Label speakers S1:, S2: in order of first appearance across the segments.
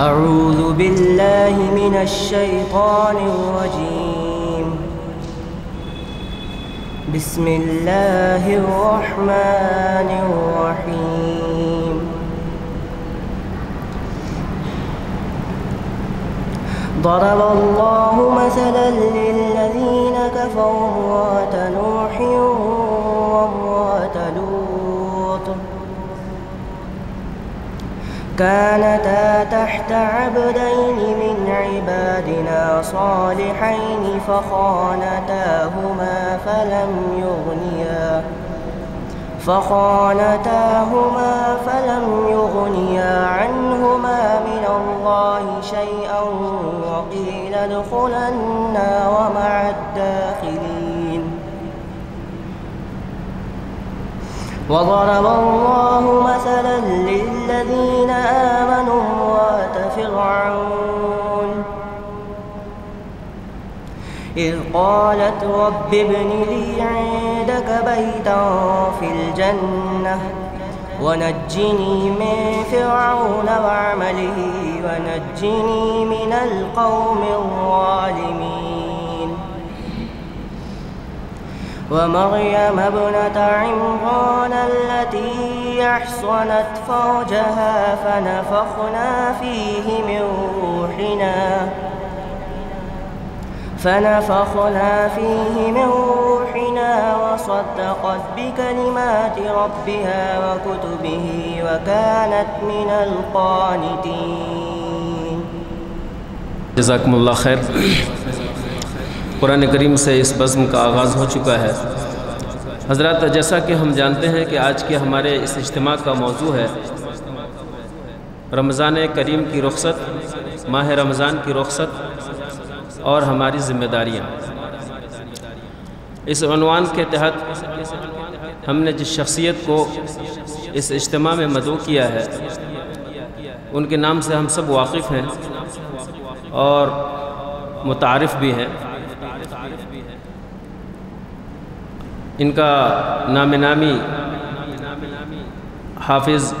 S1: أعوذ بالله من الشيطان الرجيم. بسم الله الرحمن الرحيم. ضرب الله مثلا للذين كفروا امرأة نوح وامرأة كانتا تحت عبدين من عبادنا صالحين فخانتاهما فلم يغنيا فخانتاهما فلم يغنيا عنهما من الله شيئا وقيل ادخلا النار مع الداخلين. وضرب الله مثلا للذين آمنوا امرأة فرعون. إذ قالت رب ابن لي عندك بيتا في الجنة ونجني من فرعون وعمله ونجني من القوم الظالمين. ومريم ابنة عمران التي أحصنت فرجها فنفخنا فيه من روحنا. فنفخنا فيه من روحنا وصدقت بكلمات ربها وكتبه وكانت من القانتين.
S2: جزاکم اللہ خیر. قرآن کریم سے اس بزم کا آغاز ہو چکا ہے۔ حضرات، جیسا کہ ہم جانتے ہیں کہ آج کے ہمارے اس اجتماع کا موضوع ہے، رمضان کریم کی رخصت، ماہ رمضان کی رخصت اور ہماری ذمہ داریاں۔ اس عنوان کے تحت ہم نے جس شخصیت کو اس اجتماع میں مدعو کیا ہے، ان کے نام سے ہم سب واقف ہیں اور متعارف بھی ہیں۔ ان کا نام نامی حافظ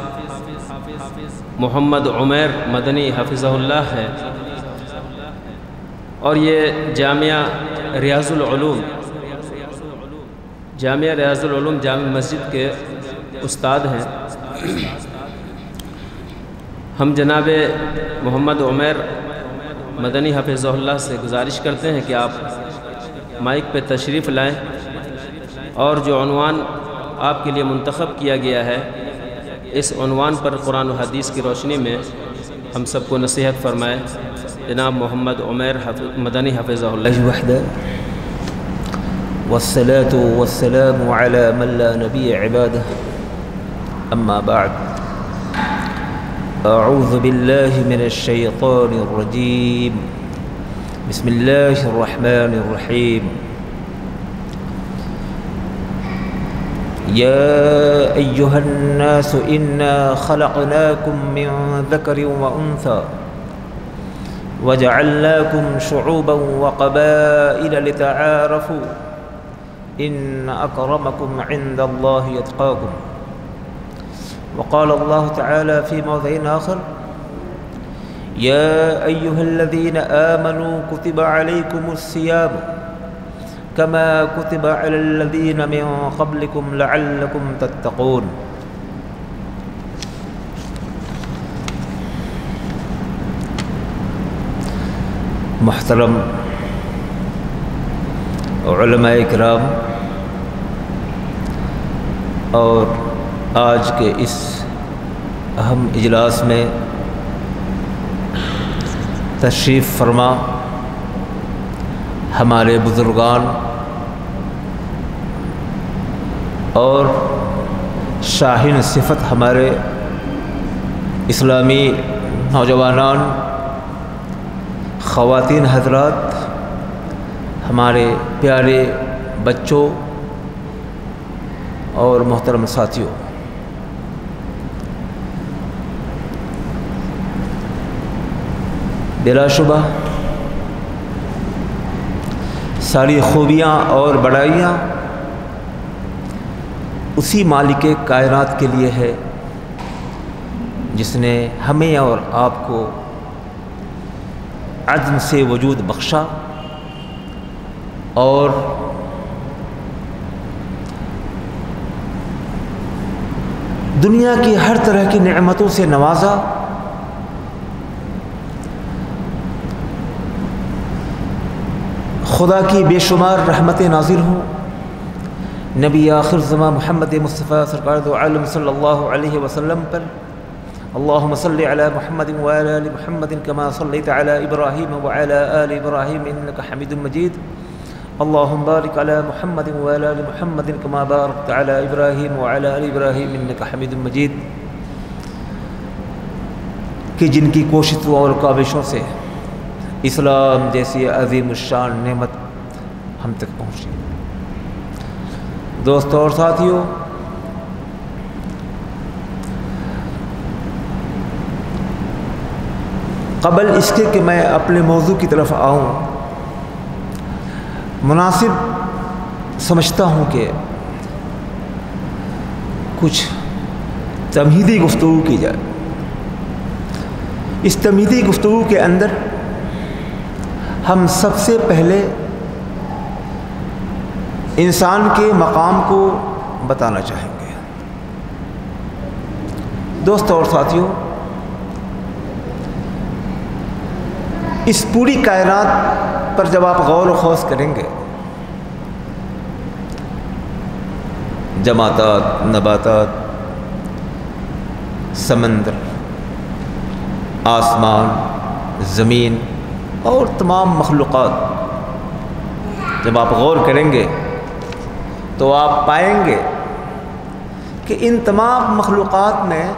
S2: محمد عمیر مدنی حافظہ اللہ ہے۔ اور یہ جامعہ ریاض العلوم جامعہ ریاض العلوم جامع مسجد کے استاد ہیں۔ ہم جناب محمد عمیر مدنی حفظ اللہ سے گزارش کرتے ہیں کہ آپ مائک پہ تشریف لائیں۔ اور جو عنوان آپ کے لیے منتخب کیا گیا ہے، اس عنوان پر قرآن و حدیث کی روشنی میں ہم سب کو نصیحت فرمائے، جناب محمد عمیر مدنی حفظہ اللہ۔
S3: وحده والصلاة والسلام على من لا نبي عباده أما بعد۔ أعوذ بالله من الشيطان الرجيم بسم الله الرحمن الرحيم يا أيها الناس إنا خلقناكم من ذكر وأنثى وجعلناكم شعوبا وقبائل لتعارفوا إن أكرمكم عند الله يتقاكم. وقال الله تعالى في موضع آخر يا أيها الذين آمنوا كتب عليكم الصيام كما كتب على الذين من قبلكم لعلكم تتقون. محترم علماء کرام، اور آج کے اس اہم اجلاس میں تشریف فرما ہمارے بزرگان اور شاہین صفت ہمارے اسلامی نوجوانان، خواتین حضرات، ہمارے پیارے بچوں اور محترم ساتھیوں، بلا شبہ ساری خوبیاں اور بڑائیاں اسی مالک کائنات کے لیے ہے، جس نے ہمیں اور آپ کو عدم سے وجود بخشا اور دنیا کی ہر طرح کی نعمتوں سے نوازا۔ خدا کی بے شمار رحمت نازل ہوں۔ نبی آخر زماں محمد مصطفیٰ سرکار دو عالم صلی اللہ علیہ وسلم پر اللهم صل على محمد وعلى ال محمد كما صليت على ابراهيم وعلى ال ابراهيم انك حميد مجيد اللهم بارك على محمد وعلى ال محمد كما باركت على ابراهيم وعلى ال ابراهيم انك حميد مجيد کہ جن کی کوششوں اور کاوشوں سے اسلام جیسی عظیم الشان نعمت ہم تک پہنچی۔ دوستوں اور ساتھیوں، قبل اس کے کہ میں اپنے موضوع کی طرف آؤں، مناسب سمجھتا ہوں کہ کچھ تمہیدی گفتگو کی جائے۔ اس تمہیدی گفتگو کے اندر ہم سب سے پہلے انسان کے مقام کو بتانا چاہیں گے۔ دوستوں اور ساتھیوں اس پوری کائنات پر جب آپ غور و خوص کریں گے، جماعتات، نباتات، سمندر، آسمان، زمین اور تمام مخلوقات، جب آپ غور کریں گے تو آپ پائیں گے کہ ان تمام مخلوقات میں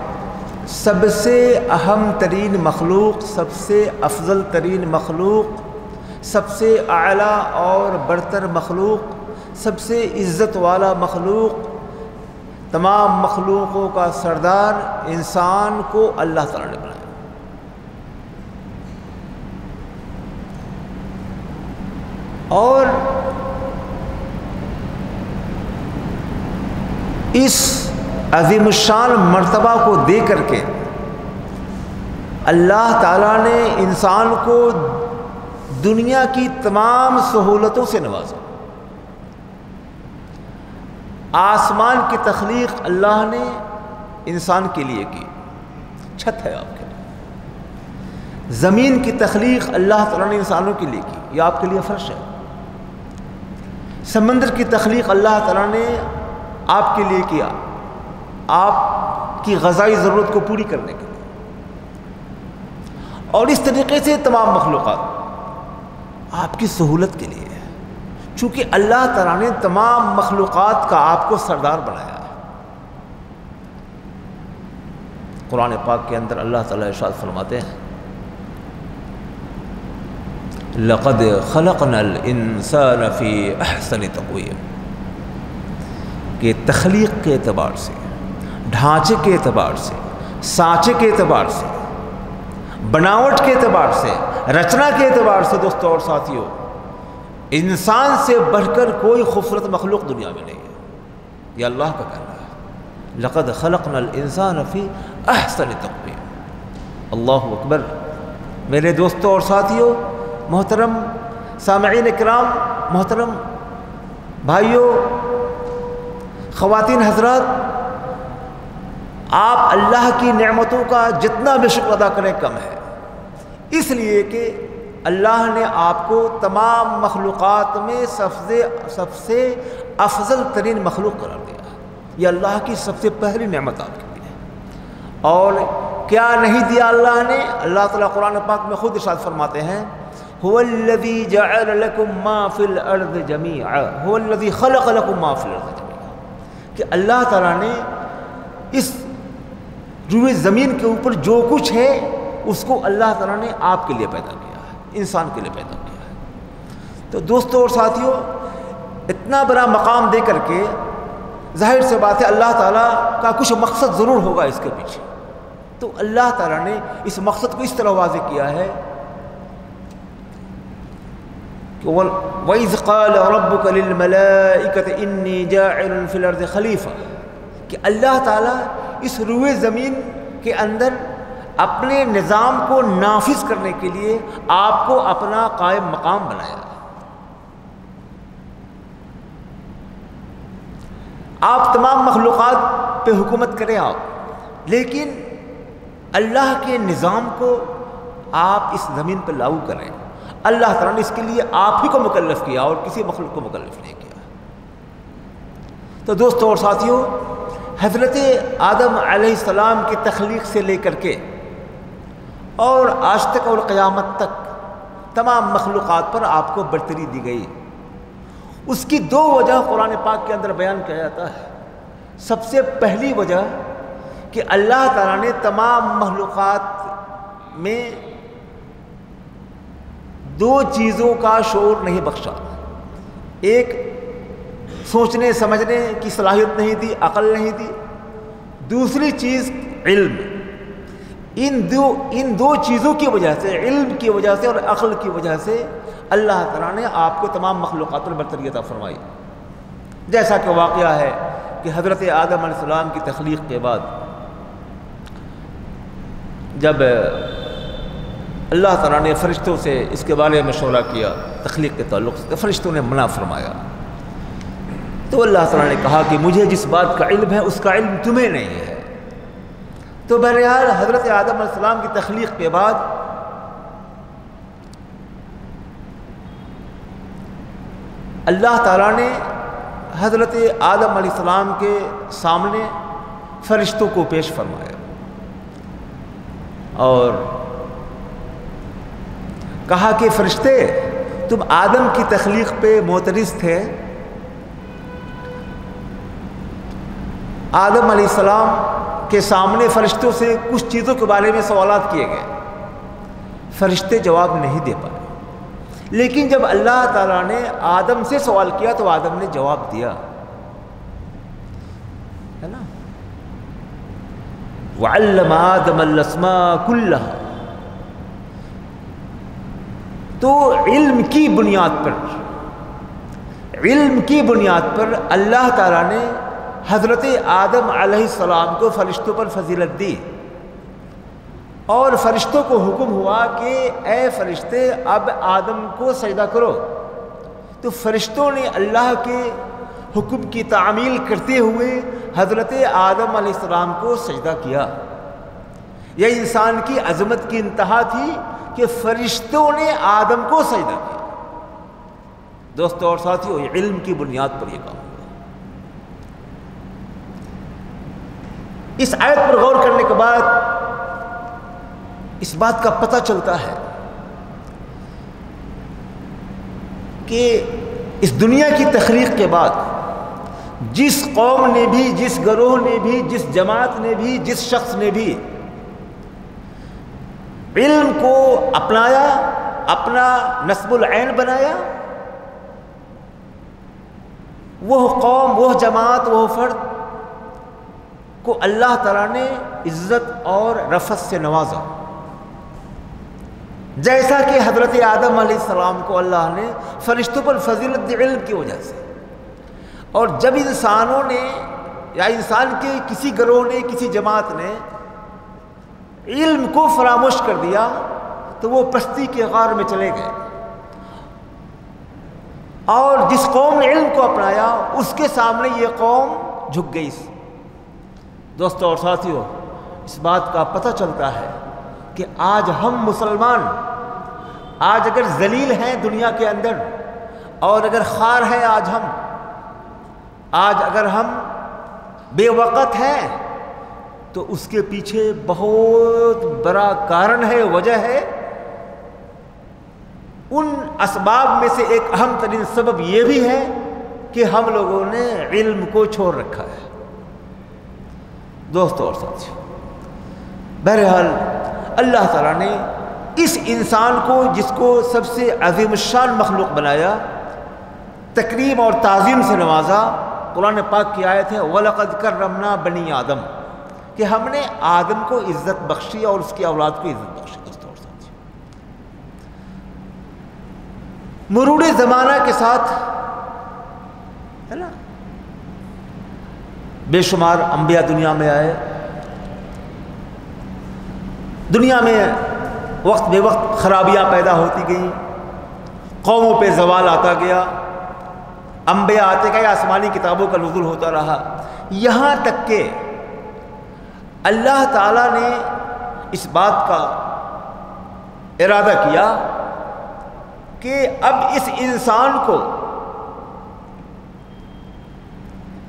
S3: سب سے اہم ترین مخلوق، سب سے افضل ترین مخلوق، سب سے اعلیٰ اور برتر مخلوق، سب سے عزت والا مخلوق، تمام مخلوقوں کا سردار انسان کو اللہ تعالیٰ نے بنایا۔ اور اس عظیم الشان مرتبہ کو دے کر کے اللہ تعالیٰ نے انسان کو دنیا کی تمام سہولتوں سے نوازا۔ آسمان کی تخلیق اللہ نے انسان کے لیے کی۔ چھت ہے آپ کے لیے۔ زمین کی تخلیق اللہ تعالیٰ نے انسانوں کے لیے کی۔ یہ آپ کے لیے فرش ہے۔ سمندر کی تخلیق اللہ تعالیٰ نے آپ کے لیے کیا؟ آپ کی غذائی ضرورت کو پوری کرنے کے لیے۔ اور اس طریقے سے تمام مخلوقات آپ کی سہولت کے لیے۔ چونکہ اللہ تعالیٰ نے تمام مخلوقات کا آپ کو سردار بنایا ہے۔ قرآن پاک کے اندر اللہ تعالیٰ ارشاد فرماتے ہیں، لقد خلقنا الانسان فی احسن تقویم۔ کہ تخلیق کے اعتبار سے، ڈھانچے کے اعتبار سے، سانچے کے اعتبار سے، بناوٹ کے اعتبار سے، رچنا کے اعتبار سے دوستوں اور ساتھیوں انسان سے بڑھ کر کوئی خوبصورت مخلوق دنیا میں نہیں ہے۔ یہ اللہ کا کہنا ہے۔ لقد خلقنا الانسان فی احسن تقویم۔ اللہ اکبر۔ میرے دوستوں اور ساتھیوں محترم، سامعین اکرام، محترم بھائیوں خواتین حضرات، آپ اللہ کی نعمتوں کا جتنا بھی شکر ادا کریں کم ہے۔ اس لیے کہ اللہ نے آپ کو تمام مخلوقات میں سب سے سب سے افضل ترین مخلوق قرار دیا۔ یہ اللہ کی سب سے پہلی نعمت آپ کے لیے اور کیا نہیں دیا اللہ نے؟ اللہ تعالیٰ قرآن پاک میں خود ارشاد فرماتے ہیں، هو الذي جعل لكم ما في الارض جميعا هو الذي خلق لكم ما في الارض جميعا کہ اللہ تعالیٰ نے اس روئے زمین کے اوپر جو کچھ ہے، اس کو اللہ تعالیٰ نے آپ کے لیے پیدا کیا ہے، انسان کے لیے پیدا کیا ہے۔ تو دوستوں اور ساتھیوں اتنا بڑا مقام دے کر کے ظاہر سے بات ہے، اللہ تعالیٰ کا کچھ مقصد ضرور ہوگا اس کے پیچھے۔ تو اللہ تعالیٰ نے اس مقصد کو اس طرح واضح کیا ہے کہ وَإِذْ قَالَ رَبُّكَ لِلْمَلَائِكَةِ إِنِّي جَاعِلٌ فِي الْأَرْضِ خَلِيفَةً کہ اللہ تعالیٰ اس روئے زمین کے اندر اپنے نظام کو نافذ کرنے کے لیے آپ کو اپنا قائم مقام بنایا۔ آپ تمام مخلوقات پہ حکومت کریں آپ، لیکن اللہ کے نظام کو آپ اس زمین پہ لاگو کریں۔ اللہ تعالیٰ نے اس کے لیے آپ ہی کو مکلف کیا اور کسی مخلوق کو مکلف نہیں کیا۔ تو دوستوں اور ساتھیوں حضرت آدم علیہ السلام کی تخلیق سے لے کر کے اور آج تک اور قیامت تک تمام مخلوقات پر آپ کو برتری دی گئی۔ اس کی دو وجہ قرآن پاک کے اندر بیان کیا جاتا ہے۔ سب سے پہلی وجہ کہ اللہ تعالیٰ نے تمام مخلوقات میں دو چیزوں کا شور نہیں بخشا۔ ایک، سوچنے، سمجھنے کی صلاحیت نہیں تھی، عقل نہیں تھی۔ دوسری چیز، علم۔ ان دو ان دو چیزوں کی وجہ سے، علم کی وجہ سے اور عقل کی وجہ سے اللہ تعالیٰ نے آپ کو تمام مخلوقات البرتریت فرمائی۔ جیسا کہ واقعہ ہے کہ حضرت آدم علیہ السلام کی تخلیق کے بعد جب اللہ تعالیٰ نے فرشتوں سے اس کے بارے میں مشورہ کیا، تخلیق کے تعلق سے، فرشتوں نے منع فرمایا۔ تو اللہ تعالیٰ نے کہا کہ مجھے جس بات کا علم ہے، اس کا علم تمہیں نہیں ہے۔ تو بہرحال حضرت آدم علیہ السلام کی تخلیق کے بعد اللہ تعالیٰ نے حضرت آدم علیہ السلام کے سامنے فرشتوں کو پیش فرمایا۔ اور کہا کہ فرشتے، تم آدم کی تخلیق پہ معترض تھے۔ آدم علیہ السلام کے سامنے فرشتوں سے کچھ چیزوں کے بارے میں سوالات کیے گئے۔ فرشتے جواب نہیں دے پائے۔ لیکن جب اللہ تعالیٰ نے آدم سے سوال کیا تو آدم نے جواب دیا۔ ہے نا؟ وَعَلَّمَ آدَمَ الْأَسْمَاءَ كُلَّهَا۔ تو علم کی بنیاد پر۔ علم کی بنیاد پر اللہ تعالیٰ نے حضرت آدم علیہ السلام کو فرشتوں پر فضیلت دی۔ اور فرشتوں کو حکم ہوا کہ اے فرشتے، اب آدم کو سجدہ کرو۔ تو فرشتوں نے اللہ کے حکم کی تعمیل کرتے ہوئے حضرت آدم علیہ السلام کو سجدہ کیا۔ یہ انسان کی عظمت کی انتہا تھی کہ فرشتوں نے آدم کو سجدہ کیا۔ دوستوں اور ساتھیوں یہ علم کی بنیاد پر یہ کام ہوا۔ اس آیت پر غور کرنے کے بعد اس بات کا پتہ چلتا ہے کہ اس دنیا کی تخلیق کے بعد جس قوم نے بھی، جس گروہ نے بھی، جس جماعت نے بھی، جس شخص نے بھی علم کو اپنایا، اپنا نصب العین بنایا۔ وہ قوم، وہ جماعت، وہ فرد کو اللہ تعالیٰ نے عزت اور رفت سے نوازا۔ جیسا کہ حضرت آدم علیہ السلام کو اللہ نے فرشتوں پر فضیلت علم کی وجہ سے۔ اور جب انسانوں نے یا انسان کے کسی گروہ نے، کسی جماعت نے علم کو فراموش کر دیا تو وہ پستی کے غار میں چلے گئے۔ اور جس قوم نے علم کو اپنایا، اس کے سامنے یہ قوم جھک گئی۔ دوستوں اور ساتھیوں اس بات کا پتہ چلتا ہے کہ آج ہم مسلمان، آج اگر ذلیل ہیں دنیا کے اندر، اور اگر خار ہیں آج ہم، آج اگر ہم بے وقت ہیں تو اس کے پیچھے بہت بڑا کارن ہے، وجہ ہے۔ ان اسباب میں سے ایک اہم ترین سبب یہ بھی ہے کہ ہم لوگوں نے علم کو چھوڑ رکھا ہے۔ دوستوں اور ساتھی، بہرحال اللہ تعالیٰ نے اس انسان کو جس کو سب سے عظیم الشان مخلوق بنایا تقریب اور تعظیم سے نوازا، قرآن پاک کی آیت ہے، وَلَقَدْ كَرَّمْنَا بَنِي آدم۔ کہ ہم نے آدم کو عزت بخشی اور اس کی اولاد کو عزت بخشی دوستوں مرور زمانہ کے ساتھ، ہے نا؟ بے شمار انبیاء دنیا میں آئے۔ دنیا میں وقت بے وقت خرابیاں پیدا ہوتی گئیں۔ قوموں پہ زوال آتا گیا۔ انبیاء آتے گئے، آسمانی کتابوں کا نزول ہوتا رہا۔ یہاں تک کہ اللہ تعالیٰ نے اس بات کا ارادہ کیا کہ اب اس انسان کو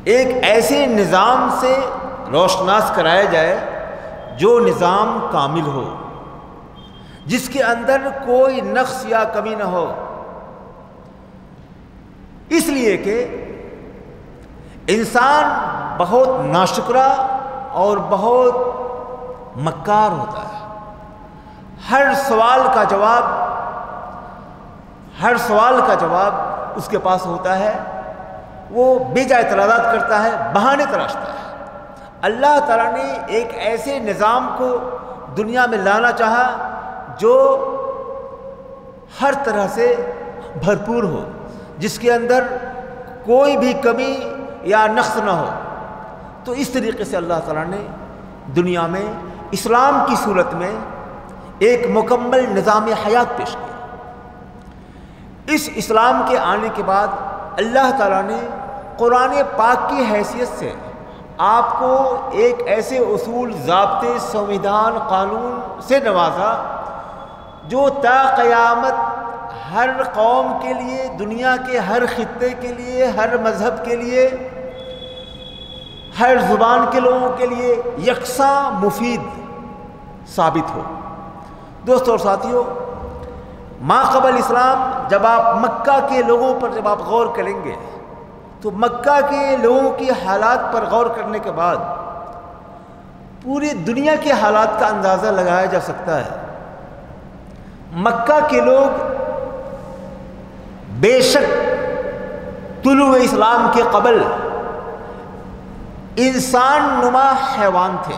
S3: ایک ایسے نظام سے روشناس کرایا جائے جو نظام کامل ہو، جس کے اندر کوئی نقص یا کمی نہ ہو۔ اس لیے کہ انسان بہت ناشکرا اور بہت مکار ہوتا ہے۔ ہر سوال کا جواب، ہر سوال کا جواب اس کے پاس ہوتا ہے۔ وہ بیجا اعتراضات کرتا ہے، بہانے تراشتا ہے۔ اللہ تعالیٰ نے ایک ایسے نظام کو دنیا میں لانا چاہا جو ہر طرح سے بھرپور ہو، جس کے اندر کوئی بھی کمی یا نقص نہ ہو۔ تو اس طریقے سے اللہ تعالیٰ نے دنیا میں اسلام کی صورت میں ایک مکمل نظام حیات پیش کیا۔ اس اسلام کے آنے کے بعد اللہ تعالیٰ نے قرآن پاک کی حیثیت سے آپ کو ایک ایسے اصول، ضابطے سنویدھان قانون سے نوازا جو تا قیامت ہر قوم کے لیے، دنیا کے ہر خطے کے لیے، ہر مذہب کے لیے ہر زبان کے لوگوں کے لیے یکساں مفید ثابت ہو۔ دوستوں اور ساتھیوں ماں قبل اسلام جب آپ مکہ کے لوگوں پر جب آپ غور کریں گے، تو مکہ کے لوگوں کی حالات پر غور کرنے کے بعد پوری دنیا کے حالات کا اندازہ لگایا جا سکتا ہے۔ مکہ کے لوگ بے شک طلوع اسلام کے قبل انسان نما حیوان تھے۔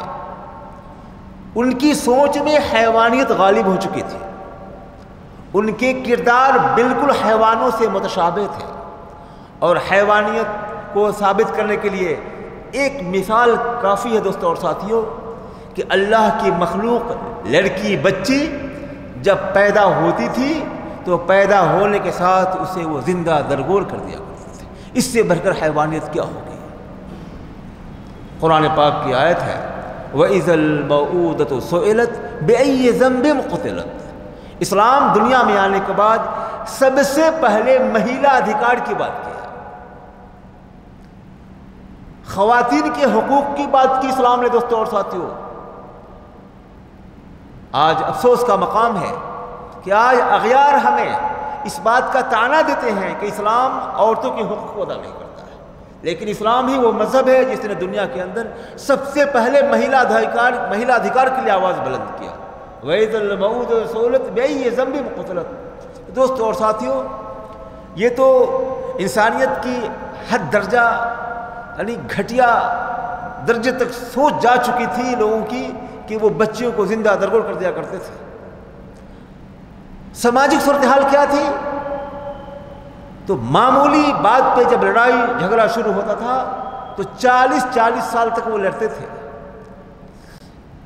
S3: ان کی سوچ میں حیوانیت غالب ہو چکی تھی۔ ان کے کردار بالکل حیوانوں سے متشابہ تھے۔ اور حیوانیت کو ثابت کرنے کے لیے ایک مثال کافی ہے دوستوں اور ساتھیوں کہ اللہ کی مخلوق لڑکی بچی جب پیدا ہوتی تھی تو پیدا ہونے کے ساتھ اسے وہ زندہ درگور کر دیا کرتے تھے۔ اس سے بڑھ کر حیوانیت کیا ہوگی؟ قرآن پاک کی آیت ہے وہ عز البعودت و سعلت بے ضمب قطلت اسلام دنیا میں آنے کے بعد سب سے پہلے مہیلا ادھیکار کی بات کی خواتین کے حقوق کی بات کی اسلام نے دوستوں اور ساتھیوں آج افسوس کا مقام ہے کہ آج اغیار ہمیں اس بات کا تانا دیتے ہیں کہ اسلام عورتوں کے حقوق کو ادا نہیں کرتا۔ لیکن اسلام ہی وہ مذہب ہے جس نے دنیا کے اندر سب سے پہلے مہیلا ادھیکار مہیلا ادھیکار کے لیے آواز بلند کیا۔ وحید المعود سہولت بے یہ ضمبی مقتلت دوستوں اور ساتھیوں، یہ تو انسانیت کی حد درجہ یعنی گھٹیا درجے تک سوچ جا چکی تھی لوگوں کی کہ وہ بچیوں کو زندہ درگور کر دیا کرتے تھے۔ سماجک صورتحال کیا تھی؟ تو معمولی بات پہ جب لڑائی جھگڑا شروع ہوتا تھا تو چالیس چالیس سال تک وہ لڑتے تھے۔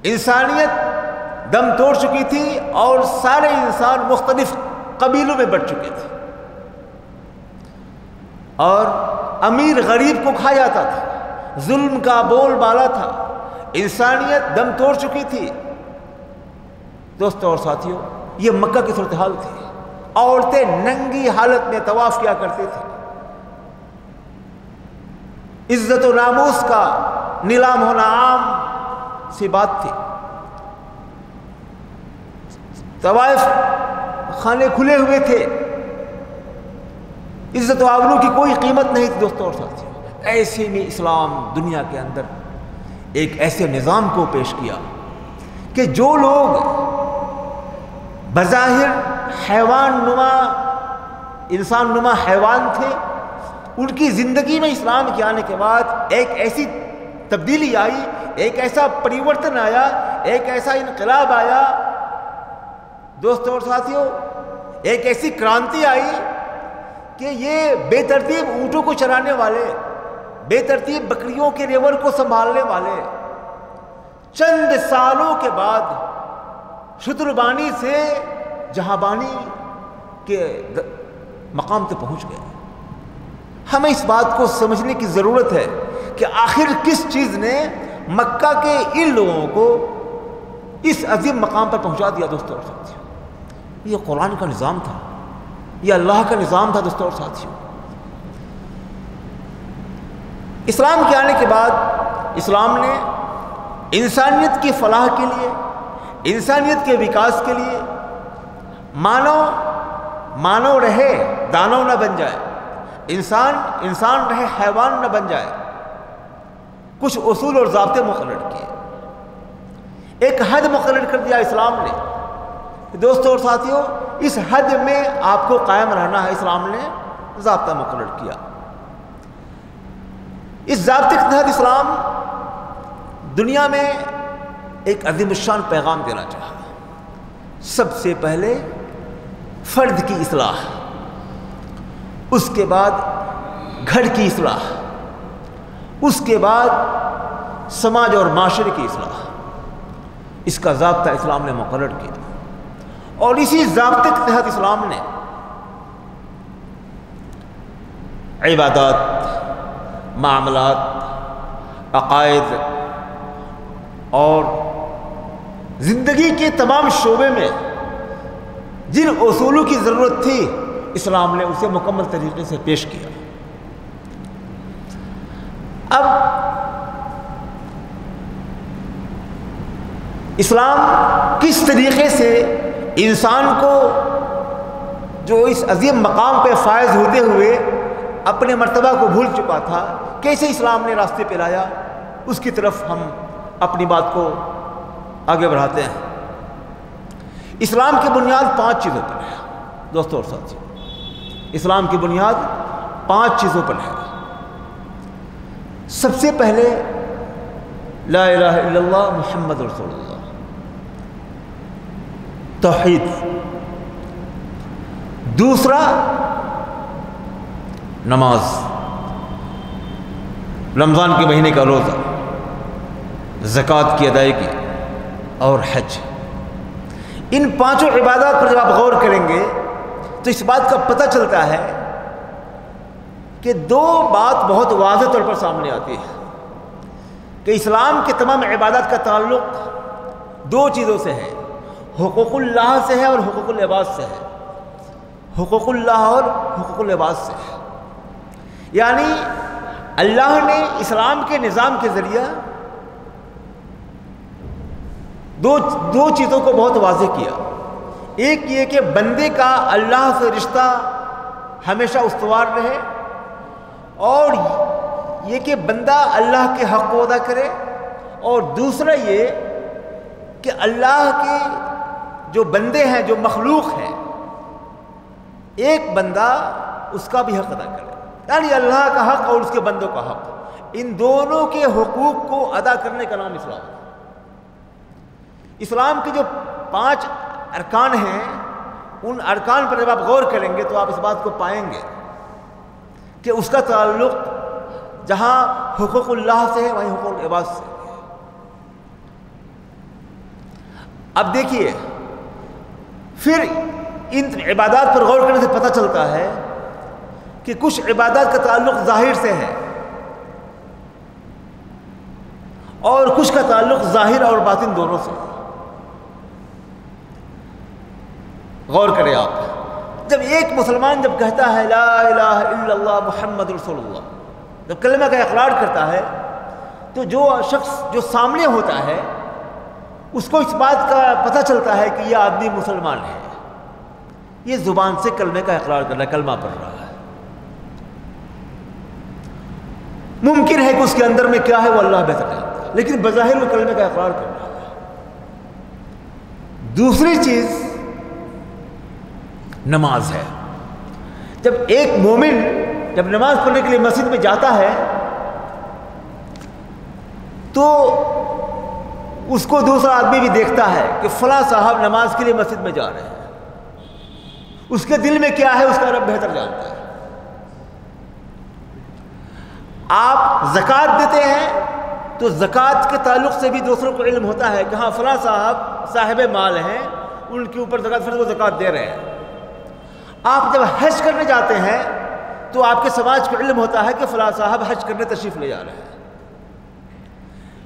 S3: انسانیت دم توڑ چکی تھی اور سارے انسان مختلف قبیلوں میں بٹ چکے تھے۔ اور امیر غریب کو کھا جاتا تھا، ظلم کا بول بالا تھا۔ انسانیت دم توڑ چکی تھی۔ دوستوں اور ساتھیوں یہ مکہ کی صورتحال تھی۔ عورتیں ننگی حالت میں طواف کیا کرتے تھے۔ عزت و ناموس کا نیلام ہونا عام سی بات تھی۔ طوائف خانے کھلے ہوئے تھے۔ عزت و آبرو کی کوئی قیمت نہیں تھی دوستوں اور ساتھی ایسے میں اسلام دنیا کے اندر ایک ایسے نظام کو پیش کیا کہ جو لوگ بظاہر حیوان نما، انسان نما حیوان تھے۔ ان کی زندگی میں اسلام کے آنے کے بعد ایک ایسی تبدیلی آئی، ایک ایسا پریورتن آیا، ایک ایسا انقلاب آیا۔ دوستوں اور ساتھیوں ایک ایسی کرانتی آئی کہ یہ بے ترتیب اونٹوں کو چرانے والے، بے ترتیب بکریوں کے ریور کو سنبھالنے والے۔ چند سالوں کے بعد شتربانی سے جہاں بانی کے مقام تک پہنچ گئے۔ ہمیں اس بات کو سمجھنے کی ضرورت ہے کہ آخر کس چیز نے مکہ کے ان لوگوں کو اس عظیم مقام پر پہنچا دیا دوستوں اور ساتھیوں یہ قرآن کا نظام تھا۔ یہ اللہ کا نظام تھا دوستوں اور ساتھیوں اسلام کے آنے کے بعد اسلام نے انسانیت کی فلاح کے لیے، انسانیت کے وکاس کے لیے مانو مانو رہے دانو نہ بن جائے۔ انسان انسان رہے، حیوان نہ بن جائے۔ کچھ اصول اور ضابطے مقرر کیے۔ ایک حد مقرر کر دیا اسلام نے۔ دوستوں اور ساتھیوں اس حد میں آپ کو قائم رہنا ہے، اسلام نے ضابطہ مقرر کیا۔ اس ضابطے کے تحت اسلام دنیا میں ایک عظیم الشان پیغام دینا چاہا۔ سب سے پہلے فرد کی اصلاح، اس کے بعد گھر کی اصلاح، اس کے بعد سماج اور معاشرے کی اصلاح۔ اس کا ضابطہ اسلام نے مقرر کیا۔ اور اسی ضابطے کے تحت اسلام نے عبادات، معاملات، عقائد اور زندگی کے تمام شعبے میں جن اصولوں کی ضرورت تھی، اسلام نے اسے مکمل طریقے سے پیش کیا۔ اب، اسلام کس طریقے سے انسان کو جو اس عظیم مقام پہ فائز ہوتے ہوئے اپنے مرتبہ کو بھول چکا تھا، کیسے اسلام نے راستے پہ لایا؟ اس کی طرف ہم اپنی بات کو آگے بڑھاتے ہیں۔ اسلام کی بنیاد پانچ چیزوں پر ہے۔ دوستوں اور ساتھی اسلام کی بنیاد پانچ چیزوں پر ہے۔ سب سے پہلے لا الہ الا اللہ، محمد رسول اللہ۔ توحید۔ دوسرا، نماز۔ رمضان کے مہینے کا روزہ، زکوٰۃ کی ادائیگی اور حج۔ ان پانچوں عبادات پر جب آپ غور کریں گے، تو اس بات کا پتہ چلتا ہے کہ دو بات بہت واضح طور پر سامنے آتی ہے کہ اسلام کے تمام عبادات کا تعلق دو چیزوں سے ہے، حقوق اللہ سے ہے اور حقوق العباد سے ہے۔ حقوق اللہ اور حقوق العباد سے ہے۔ یعنی اللہ نے اسلام کے نظام کے ذریعہ دو دو چیزوں کو بہت واضح کیا۔ ایک یہ کہ بندے کا اللہ سے رشتہ ہمیشہ استوار رہے اور یہ کہ بندہ اللہ کے حق کو ادا کرے اور دوسرا یہ کہ اللہ کے جو بندے ہیں، جو مخلوق ہیں، ایک بندہ اس کا بھی حق ادا کرے۔ یعنی اللہ کا حق اور اس کے بندوں کا حق۔ ان دونوں کے حقوق کو ادا کرنے کا نام اسلام۔ ہے اسلام کے جو پانچ ارکان ہیں، ان ارکان پر جب آپ غور کریں گے تو آپ اس بات کو پائیں گے کہ اس کا تعلق جہاں حقوق اللہ سے ہے، وہیں حقوق العباد سے اب دیکھیے، پھر ان عبادات پر غور کرنے سے پتہ چلتا ہے کہ کچھ عبادات کا تعلق ظاہر سے ہے اور کچھ کا تعلق ظاہر اور باطن دونوں سے ہے۔ غور کریں آپ۔ جب ایک مسلمان جب کہتا ہے لا الہ الا اللہ محمد رسول اللہ، جب کلمہ کا اقرار کرتا ہے، تو جو شخص جو سامنے ہوتا ہے، اس کو اس بات کا پتہ چلتا ہے کہ یہ آدمی مسلمان ہے۔ یہ زبان سے کلمے کا اقرار کر رہا ہے کلمہ پڑھ رہا ہے۔ ممکن ہے کہ اس کے اندر میں کیا ہے، وہ اللہ بہتر جانتا ہے۔ لیکن بظاہر وہ کلمے کا اقرار کر رہا ہے دوسری چیز نماز ہے۔ جب ایک مومن جب نماز پڑھنے کے لیے مسجد میں جاتا ہے، تو اس کو دوسرا آدمی بھی دیکھتا ہے کہ فلاں صاحب نماز کے لیے مسجد میں جا رہے ہیں۔ اس کے دل میں کیا ہے؟ اس کا رب بہتر جانتا ہے۔ آپ زکوٰۃ دیتے ہیں تو زکوٰۃ کے تعلق سے بھی دوسروں کو علم ہوتا ہے کہ ہاں فلاں صاحب صاحب مال ہیں، ان کے اوپر زکوٰۃ، فرض وہ زکوٰۃ دے رہے ہیں۔ آپ جب حج کرنے جاتے ہیں تو آپ کے سماج کو علم ہوتا ہے کہ فلاں صاحب حج کرنے تشریف لے جا رہے ہیں۔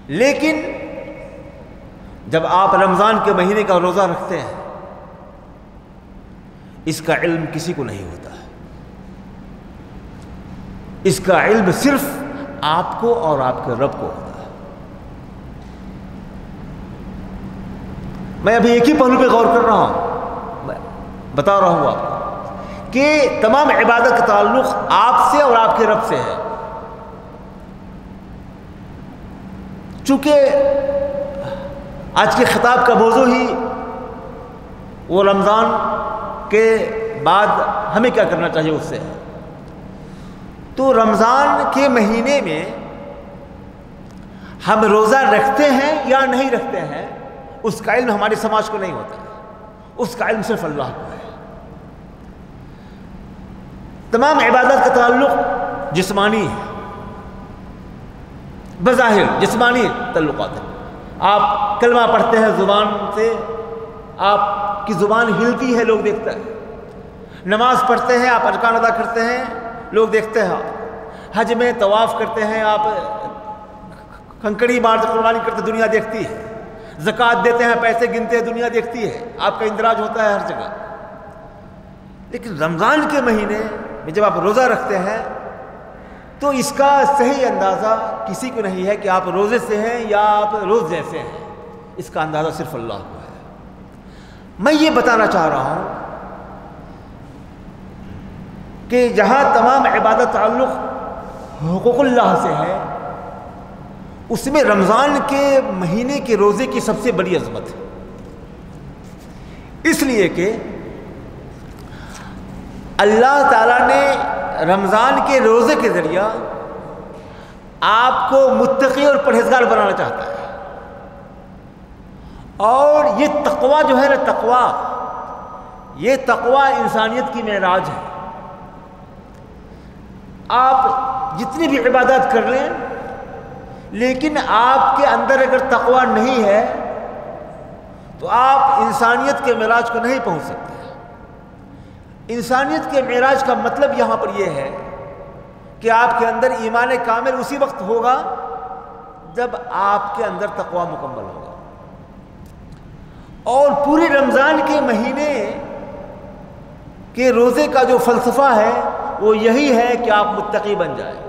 S3: لیکن جب آپ رمضان کے مہینے کا روزہ رکھتے ہیں، اس کا علم کسی کو نہیں ہوتا۔ ہے اس کا علم صرف آپ کو اور آپ کے رب کو ہوتا ہے۔ میں ابھی ایک ہی پہلو پہ غور کر رہا ہوں۔ میں بتا رہا ہوں آپ کو۔ کہ تمام عبادت کا تعلق آپ سے اور آپ کے رب سے ہے۔ چونکہ آج کے خطاب کا موضوع ہی وہ رمضان کے بعد ہمیں کیا کرنا چاہیے اس سے۔ تو رمضان کے مہینے میں ہم روزہ رکھتے ہیں یا نہیں رکھتے ہیں، اس کا علم ہمارے سماج کو نہیں ہوتا ہے۔ اس کا علم صرف اللہ کو ہے۔ تمام عبادت کا تعلق جسمانی ہے۔ بظاہر جسمانی تعلقات ہیں۔ آپ کلمہ پڑھتے ہیں زبان سے، آپ کی زبان ہلتی ہے، لوگ دیکھتے ہیں۔ نماز پڑھتے ہیں، آپ ارکان ادا کرتے ہیں، لوگ دیکھتے ہیں۔ حج میں طواف کرتے ہیں، آپ کنکڑی مارتے قربانی کرتے دنیا دیکھتی ہے۔ زکوٰۃ دیتے ہیں، پیسے گنتے ہیں، دنیا دیکھتی ہے۔ آپ کا اندراج ہوتا ہے ہر جگہ۔ لیکن رمضان کے مہینے میں جب آپ روزہ رکھتے ہیں، تو اس کا صحیح اندازہ کسی کو نہیں ہے کہ آپ روزے سے ہیں یا آپ روز جیسے ہیں۔ اس کا اندازہ صرف اللہ کو ہے۔ میں یہ بتانا چاہ رہا ہوں کہ جہاں تمام عبادت تعلق حقوق اللہ سے ہے، اس میں رمضان کے مہینے کے روزے کی سب سے بڑی عظمت ہے۔ اس لیے کہ اللہ تعالیٰ نے رمضان کے روزے کے ذریعہ آپ کو متقی اور پرہیزگار بنانا چاہتا ہے۔ اور یہ تقوا جو ہے نا تقوا یہ تقوا انسانیت کی معراج ہے۔ آپ جتنی بھی عبادات کر لیں، لیکن آپ کے اندر اگر تقوا نہیں ہے، تو آپ انسانیت کے معراج کو نہیں پہنچ سکتے۔ انسانیت کے معراج کا مطلب یہاں پر یہ ہے کہ آپ کے اندر ایمان کامل اسی وقت ہوگا جب آپ کے اندر تقوا مکمل ہوگا۔ اور پورے رمضان کے مہینے کے روزے کا جو فلسفہ ہے، وہ یہی ہے کہ آپ متقی بن جائیں۔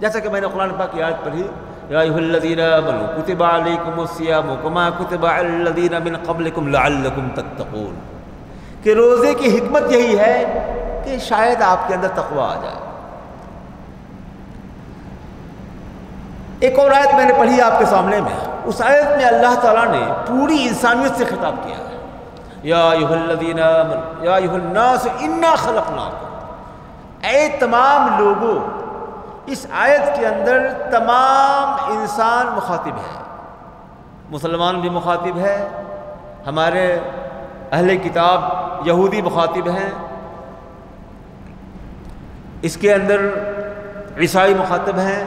S3: جیسا کہ میں نے قرآن پاک کی آیت پڑھی، یا الذین آمنوا کتب علیکم الصیام کما کتب علی الذین من قبلکم لعلکم تتقون۔ کہ روزے کی حکمت یہی ہے کہ شاید آپ کے اندر تقوی آ جائے۔ ایک اور آیت میں نے پڑھی آپ کے سامنے میں، اس آیت میں اللہ تعالیٰ نے پوری انسانیت سے خطاب کیا ہے۔ یا ایھا الذین آمنوا، یا ایھا الناس انا خلقناکم۔ اے تمام لوگوں اس آیت کے اندر تمام انسان مخاطب ہے مسلمان بھی مخاطب ہے، ہمارے اہل کتاب یہودی مخاطب ہیں۔ اس کے اندر عیسائی مخاطب ہیں،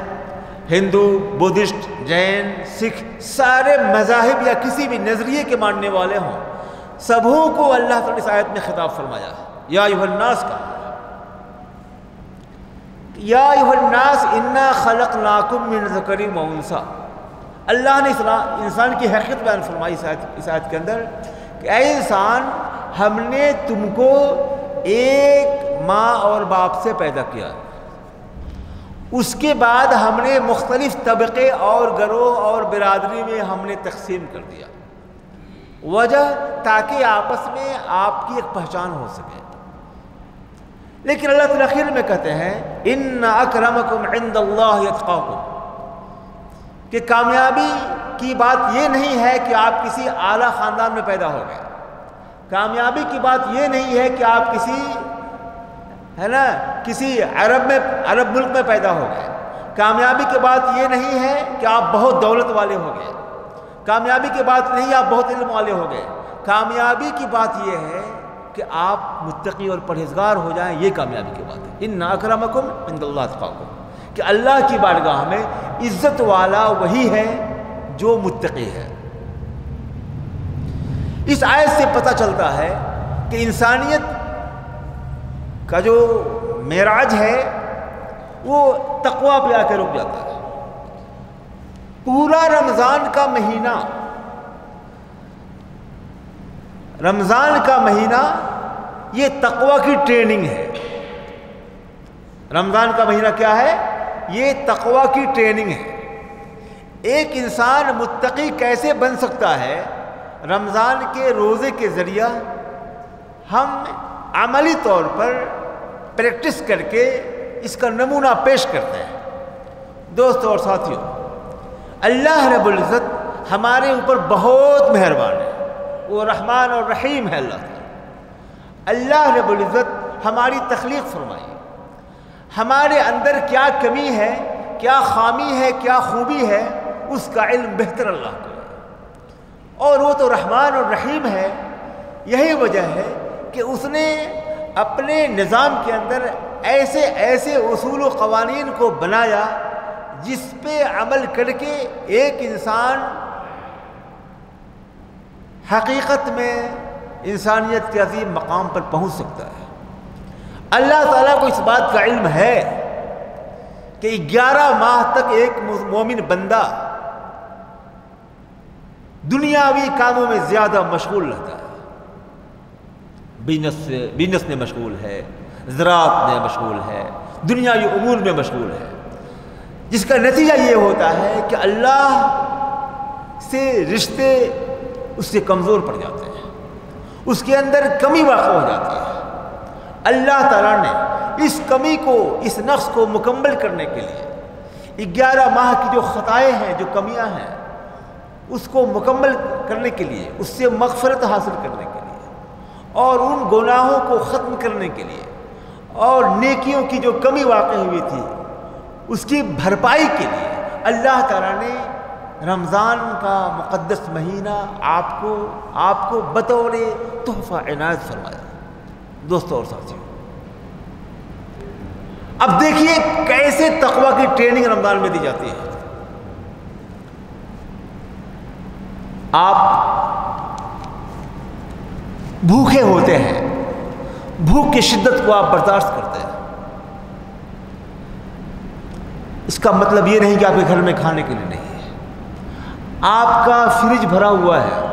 S3: ہندو، بدھسٹ، جین، سکھ، سارے مذاہب یا کسی بھی نظریے کے ماننے والے ہوں۔ سبوں کو اللہ تعالیٰ اس آیت میں خطاب فرمایا ہے۔ یا الناس کا۔ یا الناس انا خلق ناکم من ذکری مونسا اللہ نے انسان کی حقیقت بیان فرمائی اس آیت کے اندر۔ کہ اے انسان، ہم نے تم کو ایک ماں اور باپ سے پیدا کیا۔ اس کے بعد ہم نے مختلف طبقے اور گروہ اور برادری میں ہم نے تقسیم کر دیا۔ وجہ، تاکہ آپس میں آپ کی ایک پہچان ہو سکے۔ لیکن اللہ تعالیٰ خیر میں کہتے ہیں، ان اکرمکم عند اللہ یتقاکم کہ کامیابی کی بات یہ نہیں ہے کہ آپ کسی اعلیٰ خاندان میں پیدا ہو گئے۔ کامیابی کی بات یہ نہیں ہے کہ آپ کسی، ہے نا، کسی عرب میں، عرب ملک میں پیدا ہو گئے۔ کامیابی کی بات یہ نہیں ہے کہ آپ بہت دولت والے ہو گئے۔ کامیابی کی بات نہیں آپ بہت علم والے ہو گئے۔ کامیابی کی بات یہ ہے کہ آپ متقی اور پرہیزگار ہو جائیں، یہ کامیابی کی بات ہے۔ ان ناکرمکم عند اللہ اتقاکم۔ کہ اللہ کی بارگاہ میں عزت والا وہی ہے جو متقی ہے۔ اس آیت سے پتہ چلتا ہے کہ انسانیت کا جو معراج ہے، وہ تقوا پہ آ کے رک جاتا ہے۔ پورا رمضان کا مہینہ، رمضان کا مہینہ، یہ تقوا کی ٹریننگ ہے۔ رمضان کا مہینہ کیا ہے؟ یہ تقوا کی ٹریننگ ہے۔ ایک انسان متقی کیسے بن سکتا ہے؟ رمضان کے روزے کے ذریعہ ہم عملی طور پر پریکٹس کر کے اس کا نمونہ پیش کرتے ہیں۔ دوستوں اور ساتھیوں اللہ رب العزت ہمارے اوپر بہت مہربان ہے۔ وہ رحمان اور رحیم ہے اللہ تعالیٰ۔ اللہ رب العزت ہماری تخلیق فرمائی ہمارے اندر کیا کمی ہے، کیا خامی ہے، کیا خوبی ہے، اس کا علم بہتر اللہ کو ہے۔ اور وہ تو رحمان اور رحیم ہے۔ یہی وجہ ہے کہ اس نے اپنے نظام کے اندر ایسے ایسے اصول و قوانین کو بنایا جس پہ عمل کر کے ایک انسان حقیقت میں انسانیت کے عظیم مقام پر پہنچ سکتا ہے۔ اللہ تعالیٰ کو اس بات کا علم ہے کہ گیارہ ماہ تک ایک مومن بندہ دنیاوی کاموں میں زیادہ مشغول رہتا ہے۔ بزنس سے بزنس میں مشغول ہے، زراعت میں مشغول ہے، دنیاوی امور میں مشغول ہے۔ جس کا نتیجہ یہ ہوتا ہے کہ اللہ سے رشتے اس سے کمزور پڑ جاتے ہیں۔ اس کے اندر کمی واقع ہو جاتی ہے۔ اللہ تعالیٰ نے اس کمی کو، اس نقص کو مکمل کرنے کے لیے گیارہ ماہ کی جو خطائیں ہیں، جو کمیاں ہیں، اس کو مکمل کرنے کے لیے، اس سے مغفرت حاصل کرنے کے لیے اور ان گناہوں کو ختم کرنے کے لیے اور نیکیوں کی جو کمی واقع ہوئی تھی، اس کی بھرپائی کے لیے اللہ تعالیٰ نے رمضان کا مقدس مہینہ آپ کو آپ کو بطور تحفہ عنایت فرمایا۔ دوستوں اور ساتھیوں۔ اب دیکھیے کیسے تقوی کی ٹریننگ رمضان میں دی جاتی ہے۔ آپ بھوکے ہوتے ہیں، بھوک کی شدت کو آپ برداشت کرتے ہیں۔ اس کا مطلب یہ نہیں کہ آپ کے گھر میں کھانے کے لیے نہیں ہے۔ آپ کا فریج بھرا ہوا ہے،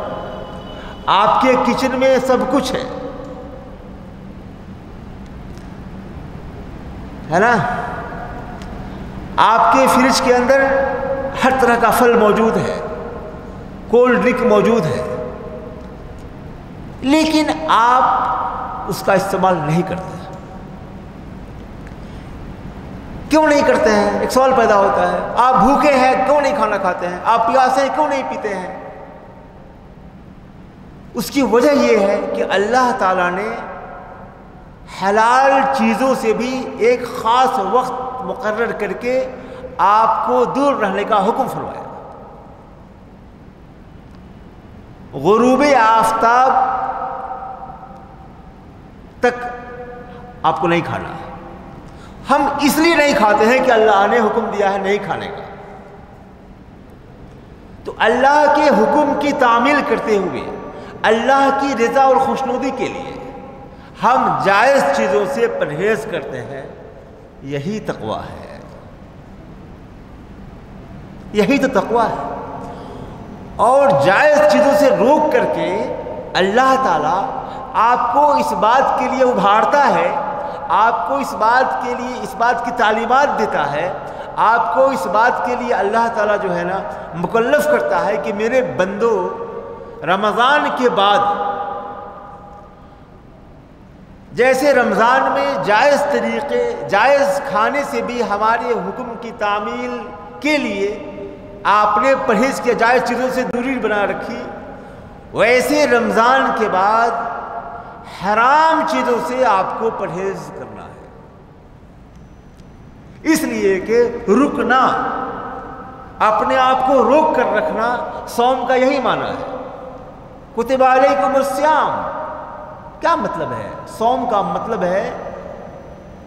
S3: آپ کے کچن میں سب کچھ ہے۔ ہے نا؟ آپ کے فریج کے اندر ہر طرح کا پھل موجود ہے کولڈ ڈرنک موجود ہے، لیکن آپ اس کا استعمال نہیں کرتے۔ کیوں نہیں کرتے ہیں؟ ایک سوال پیدا ہوتا ہے۔ آپ بھوکے ہیں، کیوں نہیں کھانا کھاتے ہیں؟ آپ پیاسے ہیں، کیوں نہیں پیتے ہیں؟ اس کی وجہ یہ ہے کہ اللہ تعالیٰ نے حلال چیزوں سے بھی ایک خاص وقت مقرر کر کے آپ کو دور رہنے کا حکم فرمایا۔ غروب آفتاب تک آپ کو نہیں کھانا۔ ہے ہم اس لیے نہیں کھاتے ہیں کہ اللہ نے حکم دیا ہے نہیں کھانے کا۔ تو اللہ کے حکم کی تعمیل کرتے ہوئے اللہ کی رضا اور خوشنودی کے لیے ہم جائز چیزوں سے پرہیز کرتے ہیں، یہی تقوا ہے۔ یہی تو تقوا ہے۔ اور جائز چیزوں سے روک کر کے اللہ تعالیٰ آپ کو اس بات کے لیے ابھارتا ہے، آپ کو اس بات کے لیے، اس بات کی تعلیمات دیتا ہے، آپ کو اس بات کے لیے اللہ تعالیٰ جو ہے نا مکلف کرتا ہے کہ میرے بندو، رمضان کے بعد جیسے رمضان میں جائز طریقے، جائز کھانے سے بھی ہمارے حکم کی تعمیل کے لیے آپ نے پرہیز کیا، جائز چیزوں سے دوری بنا رکھی۔ ویسے رمضان کے بعد حرام چیزوں سے آپ کو پرہیز کرنا ہے۔ اس لیے کہ رکنا، اپنے آپ کو روک کر رکھنا سوم کا یہی معنی ہے۔ کتب علیکم السیام کیا مطلب ہے؟ سوم کا مطلب ہے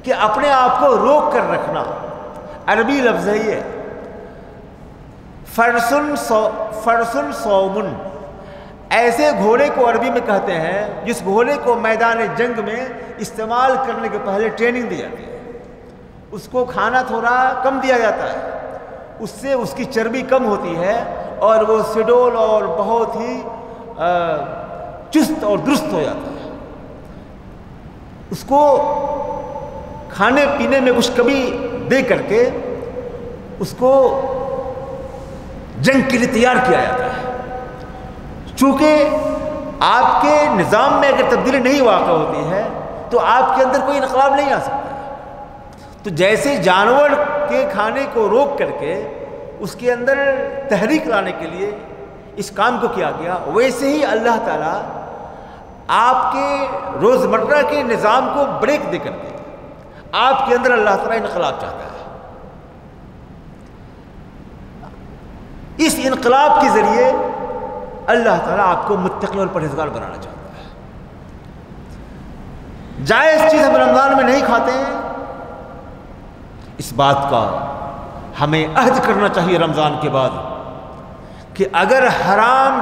S3: کہ اپنے آپ کو روک کر رکھنا۔ عربی لفظ ہے یہ۔ فرسن سو، فرسن سومن ایسے گھوڑے کو عربی میں کہتے ہیں جس گھوڑے کو میدان جنگ میں استعمال کرنے کے پہلے ٹریننگ دی جاتی ہے۔ اس کو کھانا تھوڑا کم دیا جاتا ہے۔ اس سے اس کی چربی کم ہوتی ہے اور وہ سڈول اور بہت ہی چست اور درست ہو جاتا ہے۔ اس کو کھانے پینے میں کچھ کمی دے کر کے اس کو جنگ کے لیے تیار کیا جاتا ہے۔ چونکہ آپ کے نظام میں اگر تبدیلی نہیں واقع ہوتی ہے، تو آپ کے اندر کوئی انقلاب نہیں آ سکتا۔ تو جیسے جانور کے کھانے کو روک کر کے اس کے اندر تحریک لانے کے لیے اس کام کو کیا گیا، ویسے ہی اللہ تعالیٰ آپ کے روزمرہ کے نظام کو بریک دے کر کے آپ کے اندر اللہ تعالیٰ انقلاب چاہتا ہے۔ اس انقلاب کے ذریعے اللہ تعالیٰ آپ کو متقل اور پرہیزگار بنانا چاہتا ہے۔ جائز چیز ہم رمضان میں نہیں کھاتے ہیں۔ اس بات کا ہمیں عہد کرنا چاہیے رمضان کے بعد کہ اگر حرام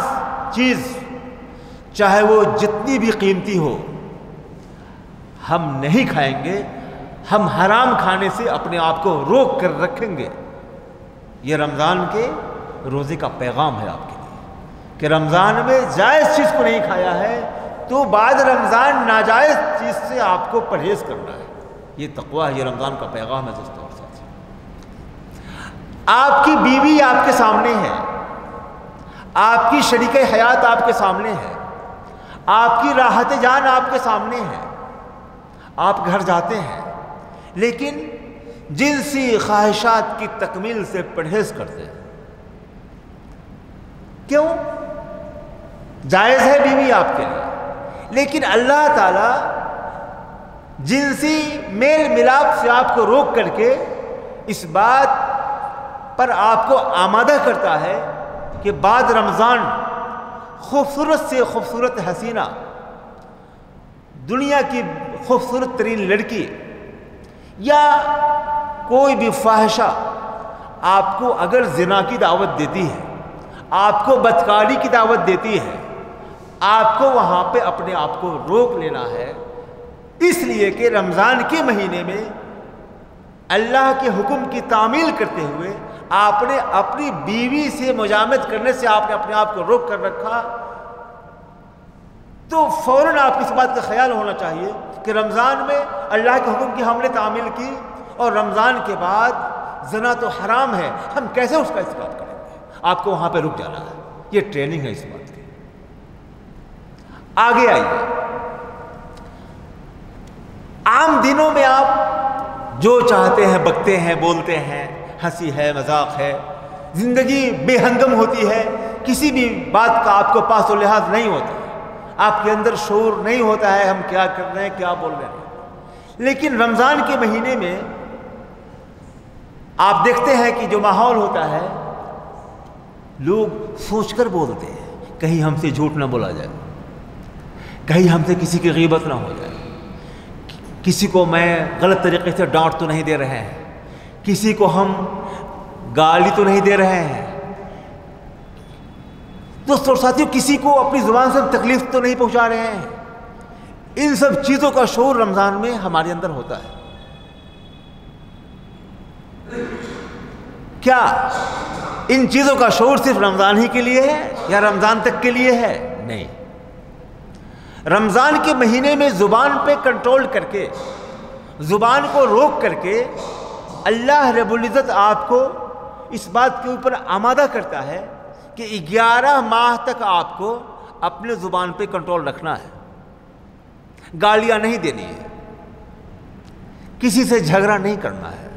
S3: چیز چاہے وہ جتنی بھی قیمتی ہو، ہم نہیں کھائیں گے، ہم حرام کھانے سے اپنے آپ کو روک کر رکھیں گے۔ یہ رمضان کے روزے کا پیغام ہے آپ کے لیے کہ رمضان میں جائز چیز کو نہیں کھایا ہے تو بعد رمضان ناجائز چیز سے آپ کو پرہیز کرنا ہے۔ یہ تقوی ہے، یہ رمضان کا پیغام ہے دوستوں اور ساتھ آپ کی بیوی آپ کے سامنے ہے، آپ کی شریک حیات آپ کے سامنے ہے۔ آپ کی راحت جان آپ کے سامنے ہے۔ آپ گھر جاتے ہیں، لیکن جنسی خواہشات کی تکمیل سے پرہیز کرتے ہیں۔ کیوں؟ جائز ہے بیوی آپ کے لیے، لیکن اللہ تعالی جنسی میل ملاپ سے آپ کو روک کر کے اس بات پر آپ کو آمادہ کرتا ہے کہ بعد رمضان خوبصورت سے خوبصورت حسینہ، دنیا کی خوبصورت ترین لڑکی یا کوئی بھی فواہشہ آپ کو اگر زنا کی دعوت دیتی ہے، آپ کو بدکاری کی دعوت دیتی ہے، آپ کو وہاں پہ اپنے آپ کو روک لینا ہے، اس لیے کہ رمضان کے مہینے میں اللہ کے حکم کی تعمیل کرتے ہوئے آپ نے اپنی بیوی سے مجامت کرنے سے آپ نے اپنے آپ کو روک کر رکھا تو فوراً آپ اس بات کا خیال ہونا چاہیے کہ رمضان میں اللہ کے حکم کی ہم نے تعمیل کی اور رمضان کے بعد زنا تو حرام ہے، ہم کیسے اس کا استعمال کریں گے؟ آپ کو وہاں پہ رک جانا ہے۔ یہ ٹریننگ ہے اس بات کی۔ آگے آئیے۔ عام دنوں میں آپ جو چاہتے ہیں، بکتے ہیں، بولتے ہیں ہنسی ہے، مذاق ہے۔ زندگی بے ہنگم ہوتی ہے، کسی بھی بات کا آپ کو پاس و لحاظ نہیں ہوتا۔ آپ کے اندر شعور نہیں ہوتا ہے، ہم کیا کر رہے ہیں، کیا بول رہے ہیں۔ لیکن رمضان کے مہینے میں آپ دیکھتے ہیں کہ جو ماحول ہوتا ہے، لوگ سوچ کر بولتے ہیں، کہیں ہم سے جھوٹ نہ بولا جائے۔ کہیں ہم سے کسی کی غیبت نہ ہو جائے۔ کسی کو میں غلط طریقے سے ڈانٹ تو نہیں دے رہے ہیں۔ کسی کو ہم گالی تو نہیں دے رہے ہیں۔ دوست اور ساتھیوں کسی کو اپنی زبان سے تکلیف تو نہیں پہنچا رہے ہیں۔ ان سب چیزوں کا شور رمضان میں ہمارے اندر ہوتا ہے۔ کیا ان چیزوں کا شور صرف رمضان ہی کے لیے ہے یا رمضان تک کے لیے ہے؟ نہیں۔ رمضان کے مہینے میں زبان پہ کنٹرول کر کے، زبان کو روک کر کے اللہ رب العزت آپ کو اس بات کے اوپر آمادہ کرتا ہے کہ گیارہ ماہ تک آپ کو اپنے زبان پہ کنٹرول رکھنا ہے۔ گالیاں نہیں دینی ہے۔ کسی سے جھگڑا نہیں کرنا ہے۔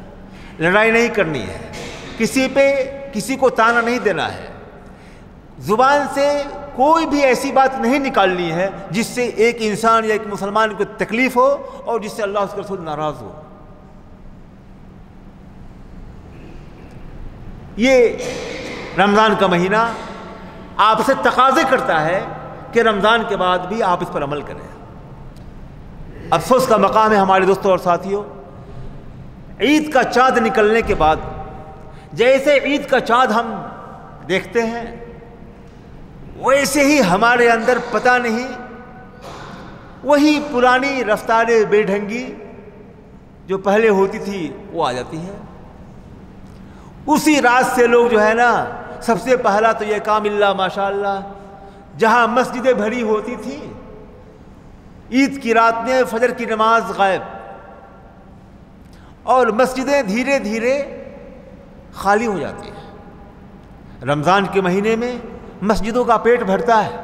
S3: لڑائی نہیں کرنی ہے۔ کسی پہ کسی کو تانا نہیں دینا ہے۔ زبان سے کوئی بھی ایسی بات نہیں نکالنی ہے جس سے ایک انسان یا ایک مسلمان کو تکلیف ہو اور جس سے اللہ اس کے رسول ناراض ہو۔ یہ رمضان کا مہینہ آپ سے تقاضے کرتا ہے کہ رمضان کے بعد بھی آپ اس پر عمل کریں۔ افسوس کا مقام ہے ہمارے دوستوں اور ساتھیوں، عید کا چاند نکلنے کے بعد، جیسے عید کا چاند ہم دیکھتے ہیں، ویسے ہی ہمارے اندر پتہ نہیں، وہی پرانی رفتار بے ڈھنگی جو پہلے ہوتی تھی، وہ آ جاتی ہے۔ اسی رات سے لوگ جو ہے نا، سب سے پہلا تو یہ کام اللہ ماشاء اللہ جہاں مسجدیں بھری ہوتی تھیں، عید کی رات میں فجر کی نماز غائب، اور مسجدیں دھیرے دھیرے خالی ہو جاتی ہیں۔ رمضان کے مہینے میں مسجدوں کا پیٹ بھرتا ہے۔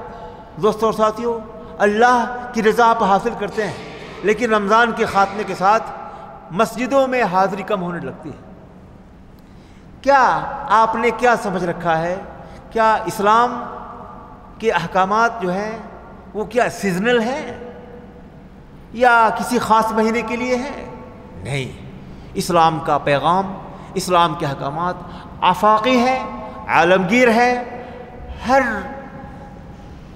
S3: دوستوں اور ساتھیوں اللہ کی رضا آپ حاصل کرتے ہیں، لیکن رمضان کے خاتمے کے ساتھ مسجدوں میں حاضری کم ہونے لگتی ہے۔ کیا آپ نے کیا سمجھ رکھا ہے؟ کیا اسلام کے احکامات جو ہیں، وہ کیا سیزنل ہیں؟ یا کسی خاص مہینے کے لیے ہیں؟ نہیں۔ اسلام کا پیغام، اسلام کے احکامات آفاقی ہیں، عالمگیر ہے ہر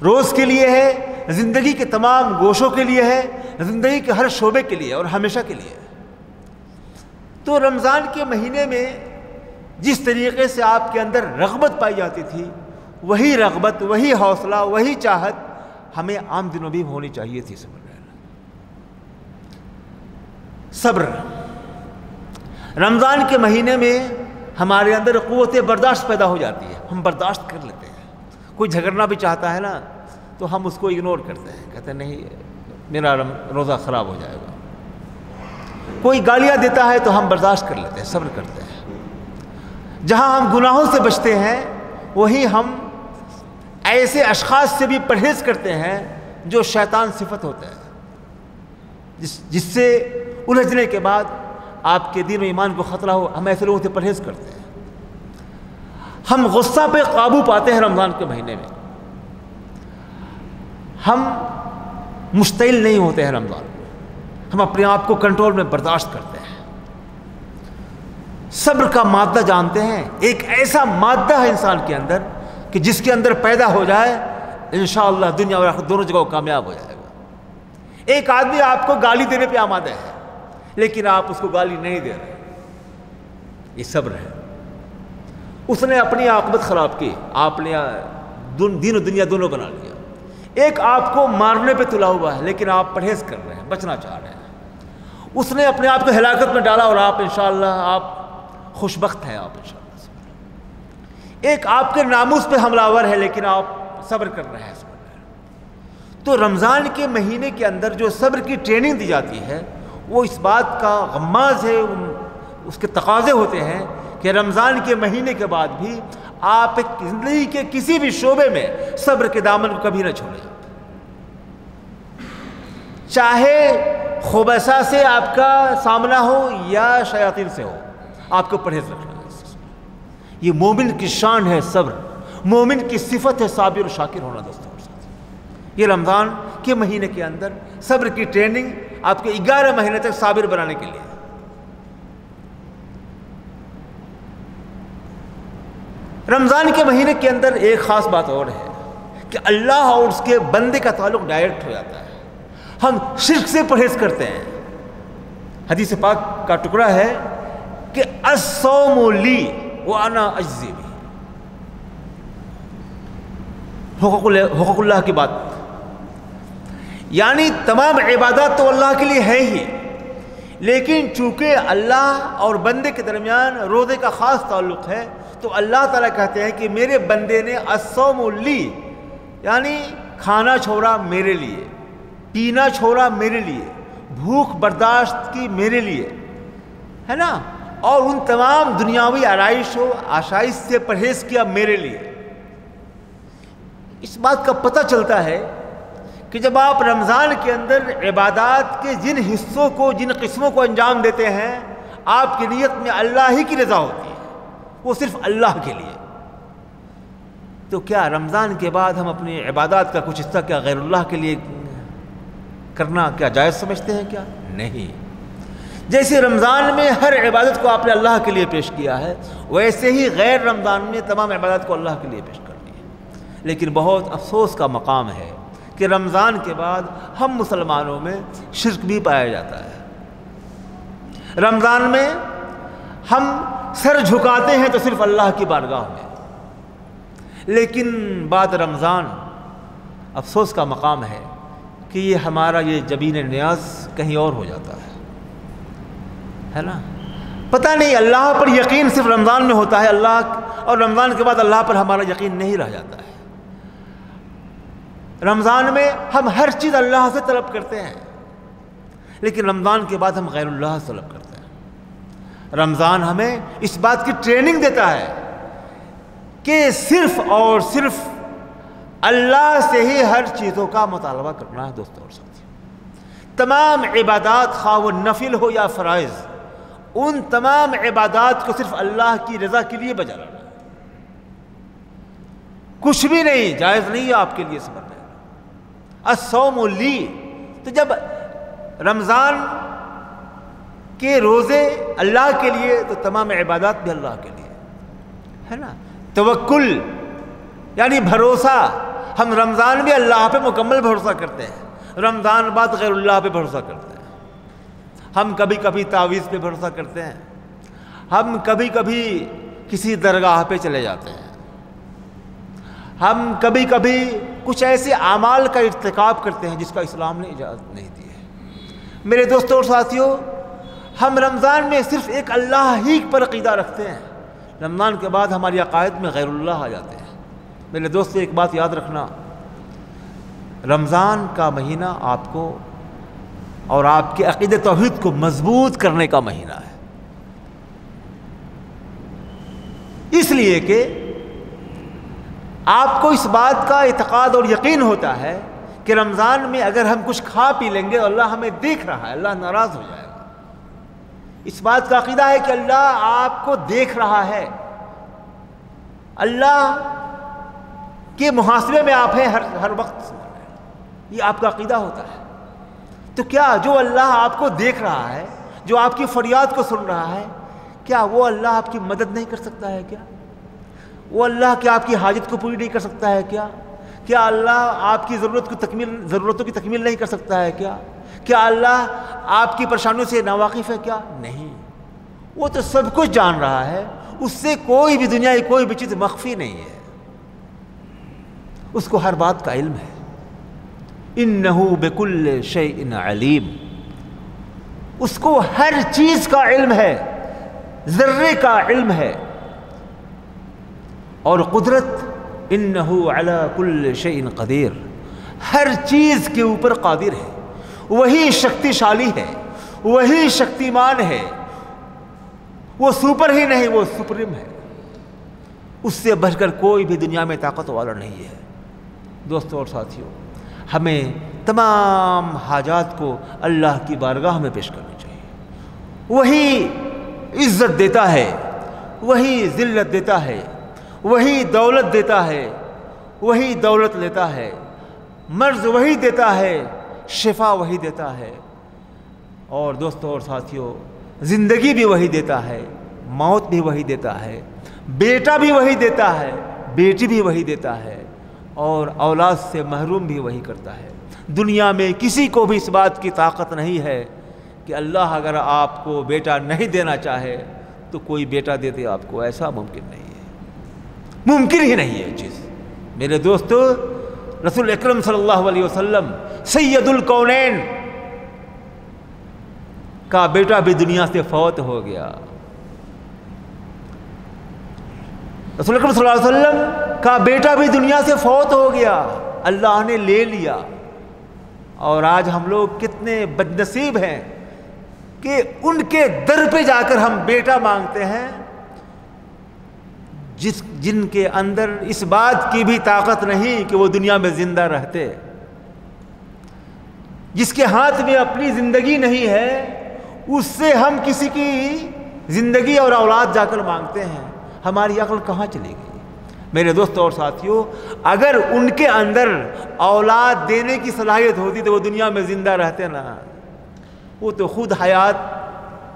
S3: روز کے لیے ہے زندگی کے تمام گوشوں کے لیے ہے زندگی کے ہر شعبے کے لیے اور ہمیشہ کے لیے۔ تو رمضان کے مہینے میں جس طریقے سے آپ کے اندر رغبت پائی جاتی تھی، وہی رغبت، وہی حوصلہ، وہی چاہت ہمیں عام دنوں بھی ہونی چاہیے تھی، صبر۔ صبر۔ رمضان کے مہینے میں ہمارے اندر قوت برداشت پیدا ہو جاتی ہے ہم برداشت کر لیتے ہیں۔ کوئی جھگڑنا بھی چاہتا ہے نا، تو ہم اس کو اگنور کرتے ہیں، کہتے ہیں نہیں، میرا روزہ خراب ہو جائے گا۔ کوئی گالیاں دیتا ہے تو ہم برداشت کر لیتے ہیں، صبر کرتے ہیں۔ جہاں ہم گناہوں سے بچتے ہیں، وہی ہم ایسے اشخاص سے بھی پرہیز کرتے ہیں جو شیطان صفت ہوتے ہیں۔ جس جس سے الجھنے کے بعد آپ کے دین و ایمان کو خطرہ ہو، ہم ایسے لوگوں سے پرہیز کرتے ہیں۔ ہم غصہ پہ قابو پاتے ہیں رمضان کے مہینے میں۔ ہم مشتعل نہیں ہوتے ہیں رمضان۔ ہم اپنے آپ کو کنٹرول میں برداشت کرتے ہیں۔ صبر کا مادہ جانتے ہیں۔ ایک ایسا مادہ ہے انسان کے اندر کہ جس کے اندر پیدا ہو جائے، انشاءاللہ دنیا اور دونوں جگہ کامیاب ہو جائے گا۔ ایک آدمی آپ کو گالی دینے پہ آمادہ ہے، لیکن آپ اس کو گالی نہیں دے رہے۔ یہ صبر ہے۔ اس نے اپنی عاقبت خراب کی، آپ نے دین و دنیا دونوں بنا لیا۔ ایک آپ کو مارنے پہ تلا ہوا ہے، لیکن آپ پرہیز کر رہے ہیں، بچنا چاہ رہے ہیں۔ اس نے اپنے آپ کو ہلاکت میں ڈالا اور آپ انشاءاللہ آپ خوش بخت ہیں آپ، انشاءاللہ۔ ایک آپ کے ناموس پہ حملہ ور ہے، لیکن آپ صبر کر رہے ہیں تو رمضان کے مہینے کے اندر جو صبر کی ٹریننگ دی جاتی ہے، وہ اس بات کا غماز ہے اس کے تقاضے ہوتے ہیں کہ رمضان کے مہینے کے بعد بھی آپ زندگی کے کسی بھی شعبے میں صبر کے دامن کو کبھی نہ چھوڑیں۔ چاہے خوبصہ سے آپ کا سامنا ہو یا شیاطین سے ہو آپ کو پرہیز رکھنا ہے۔ یہ مومن کی شان ہے صبر، مومن کی صفت ہے صابر و شاکر ہونا دوستوں یہ رمضان کے مہینے کے اندر صبر کی ٹریننگ آپ کے گیارہ مہینے تک صابر بنانے کے لیے۔ رمضان کے مہینے کے اندر ایک خاص بات اور ہے کہ اللہ اور اس کے بندے کا تعلق ڈائریکٹ ہو جاتا ہے۔ ہم شرک سے پرہیز کرتے ہیں۔ حدیث پاک کا ٹکڑا ہے کہ لی وانا اجزی بھی حقوق اللہ کی بات۔ یعنی تمام عبادات تو اللہ کے لیے ہے ہی۔ لیکن چونکہ اللہ اور بندے کے درمیان روزے کا خاص تعلق ہے، تو اللہ تعالیٰ کہتے ہیں کہ میرے بندے نے اسوم لی یعنی کھانا چھوڑا میرے لیے، پینا چھوڑا میرے لیے، بھوک برداشت کی میرے لیے۔ ہے نا؟ اور ان تمام دنیاوی آرائش و آشائش سے پرہیز کیا میرے لیے۔ اس بات کا پتہ چلتا ہے کہ جب آپ رمضان کے اندر عبادات کے جن حصوں کو، جن قسموں کو انجام دیتے ہیں، آپ کی نیت میں اللہ ہی کی رضا ہوتی ہے، وہ صرف اللہ کے لیے۔ تو کیا رمضان کے بعد ہم اپنی عبادات کا کچھ حصہ کیا غیر اللہ کے لیے کرنا کیا جائز سمجھتے ہیں کیا؟ نہیں۔ جیسے رمضان میں ہر عبادت کو آپ نے اللہ کے لیے پیش کیا ہے، ویسے ہی غیر رمضان میں تمام عبادت کو اللہ کے لیے پیش کر دی لیکن بہت افسوس کا مقام ہے کہ رمضان کے بعد ہم مسلمانوں میں شرک بھی پایا جاتا ہے۔ رمضان میں ہم سر جھکاتے ہیں تو صرف اللہ کی بارگاہ میں۔ لیکن بعد رمضان افسوس کا مقام ہے کہ یہ ہمارا یہ جبین نیاز کہیں اور ہو جاتا ہے۔ ہے نا؟ پتہ نہیں، اللہ پر یقین صرف رمضان میں ہوتا ہے، اللہ اور رمضان کے بعد اللہ پر ہمارا یقین نہیں رہ جاتا ہے۔ رمضان میں ہم ہر چیز اللہ سے طلب کرتے ہیں، لیکن رمضان کے بعد ہم غیر اللہ سے طلب کرتے ہیں۔ رمضان ہمیں اس بات کی ٹریننگ دیتا ہے کہ صرف اور صرف اللہ سے ہی ہر چیزوں کا مطالبہ کرنا ہے دوستوں اور ساتھی تمام عبادات خواہ و نفل ہو یا فرائض ان تمام عبادات کو صرف اللہ کی رضا کے لیے بجا لانا کچھ بھی نہیں، جائز نہیں ہے آپ کے لیے سمجھ السوم لی۔ تو جب رمضان کے روزے اللہ کے لیے، تو تمام عبادات بھی اللہ کے لیے۔ ہے نا؟ توکل یعنی بھروسہ۔ ہم رمضان بھی اللہ پہ مکمل بھروسہ کرتے ہیں۔ رمضان بعد غیر اللہ پہ بھروسہ کرتے ہیں۔ ہم کبھی کبھی تعویذ پہ بھروسہ کرتے ہیں۔ ہم کبھی کبھی کسی درگاہ پہ چلے جاتے ہیں۔ ہم کبھی کبھی کچھ ایسے اعمال کا ارتکاب کرتے ہیں جس کا اسلام نے اجازت نہیں دی ہے۔ میرے دوستوں اور ساتھیوں، ہم رمضان میں صرف ایک اللہ ہی پر عقیدہ رکھتے ہیں۔ رمضان کے بعد ہماری عقائد میں غیر اللہ آ جاتے ہیں۔ میرے دوستوں، ایک بات یاد رکھنا۔ رمضان کا مہینہ آپ کو اور آپ کے عقید توحید کو مضبوط کرنے کا مہینہ ہے۔ اس لیے کہ آپ کو اس بات کا اعتقاد اور یقین ہوتا ہے کہ رمضان میں اگر ہم کچھ کھا پی لیں گے اللہ ہمیں دیکھ رہا ہے، اللہ ناراض ہو جائے گا۔ اس بات کا عقیدہ ہے کہ اللہ آپ کو دیکھ رہا ہے۔ اللہ کے محاسبے میں آپ ہیں ہر ہر وقت۔ یہ آپ کا عقیدہ ہوتا ہے۔ تو کیا جو اللہ آپ کو دیکھ رہا ہے، جو آپ کی فریاد کو سن رہا ہے، کیا وہ اللہ آپ کی مدد نہیں کر سکتا ہے کیا؟ وہ اللہ کیا آپ کی حاجت کو پوری نہیں کر سکتا ہے کیا؟ کیا اللہ آپ کی ضرورت کو تکمیل، ضرورتوں کی تکمیل نہیں کر سکتا ہے کیا؟ کیا اللہ آپ کی پریشانیوں سے ناواقف ہے کیا؟ نہیں۔ وہ تو سب کچھ جان رہا ہے، اس سے کوئی بھی دنیا کی کوئی بھی چیز مخفی نہیں ہے۔ اس کو ہر بات کا علم ہے۔ انہو بکل شیء علیم۔ اس کو ہر چیز کا علم ہے، ذرے کا علم ہے۔ اور قدرت انہو علی کل شیء قدیر۔ ہر چیز کے اوپر قادر ہے، وہی شکتی شالی ہے، وہی شکتیمان ہے۔ وہ سپر ہی نہیں، وہ سپرم ہے۔ اس سے بڑھ کر کوئی بھی دنیا میں طاقت والا نہیں ہے۔ دوستوں اور ساتھیوں ہمیں تمام حاجات کو اللہ کی بارگاہ میں پیش کرنی چاہیے۔ وہی عزت دیتا ہے، وہی ذلت دیتا ہے، وہی دولت دیتا ہے، وہی دولت لیتا ہے۔ مرض وہی دیتا ہے، شفا وہی دیتا ہے۔ اور دوستوں اور ساتھیوں زندگی بھی وہی دیتا ہے، موت بھی وہی دیتا ہے، بیٹا بھی وہی دیتا ہے، بیٹی بھی وہی دیتا ہے۔ اور اولاد سے محروم بھی وہی کرتا ہے۔ دنیا میں کسی کو بھی اس بات کی طاقت نہیں ہے کہ اللہ اگر آپ کو بیٹا نہیں دینا چاہے تو کوئی بیٹا دے دے آپ کو، ایسا ممکن نہیں ہے۔ ممکن ہی نہیں ہے چیز۔ میرے دوستو رسول اکرم صلی اللہ علیہ وسلم سید القونین کا بیٹا بھی دنیا سے فوت ہو گیا۔ رسول اکرم صلی اللہ علیہ وسلم کا بیٹا بھی دنیا سے فوت ہو گیا۔ اللہ نے لے لیا۔ اور آج ہم لوگ کتنے بد نصیب ہیں کہ ان کے در پہ جا کر ہم بیٹا مانگتے ہیں، جس جن کے اندر اس بات کی بھی طاقت نہیں کہ وہ دنیا میں زندہ رہتے۔ جس کے ہاتھ میں اپنی زندگی نہیں ہے، اس سے ہم کسی کی زندگی اور اولاد جا کر مانگتے ہیں۔ ہماری عقل کہاں چلے گی؟ میرے دوست اور ساتھیوں اگر ان کے اندر اولاد دینے کی صلاحیت ہوتی تو وہ دنیا میں زندہ رہتے نا۔ وہ تو خود حیات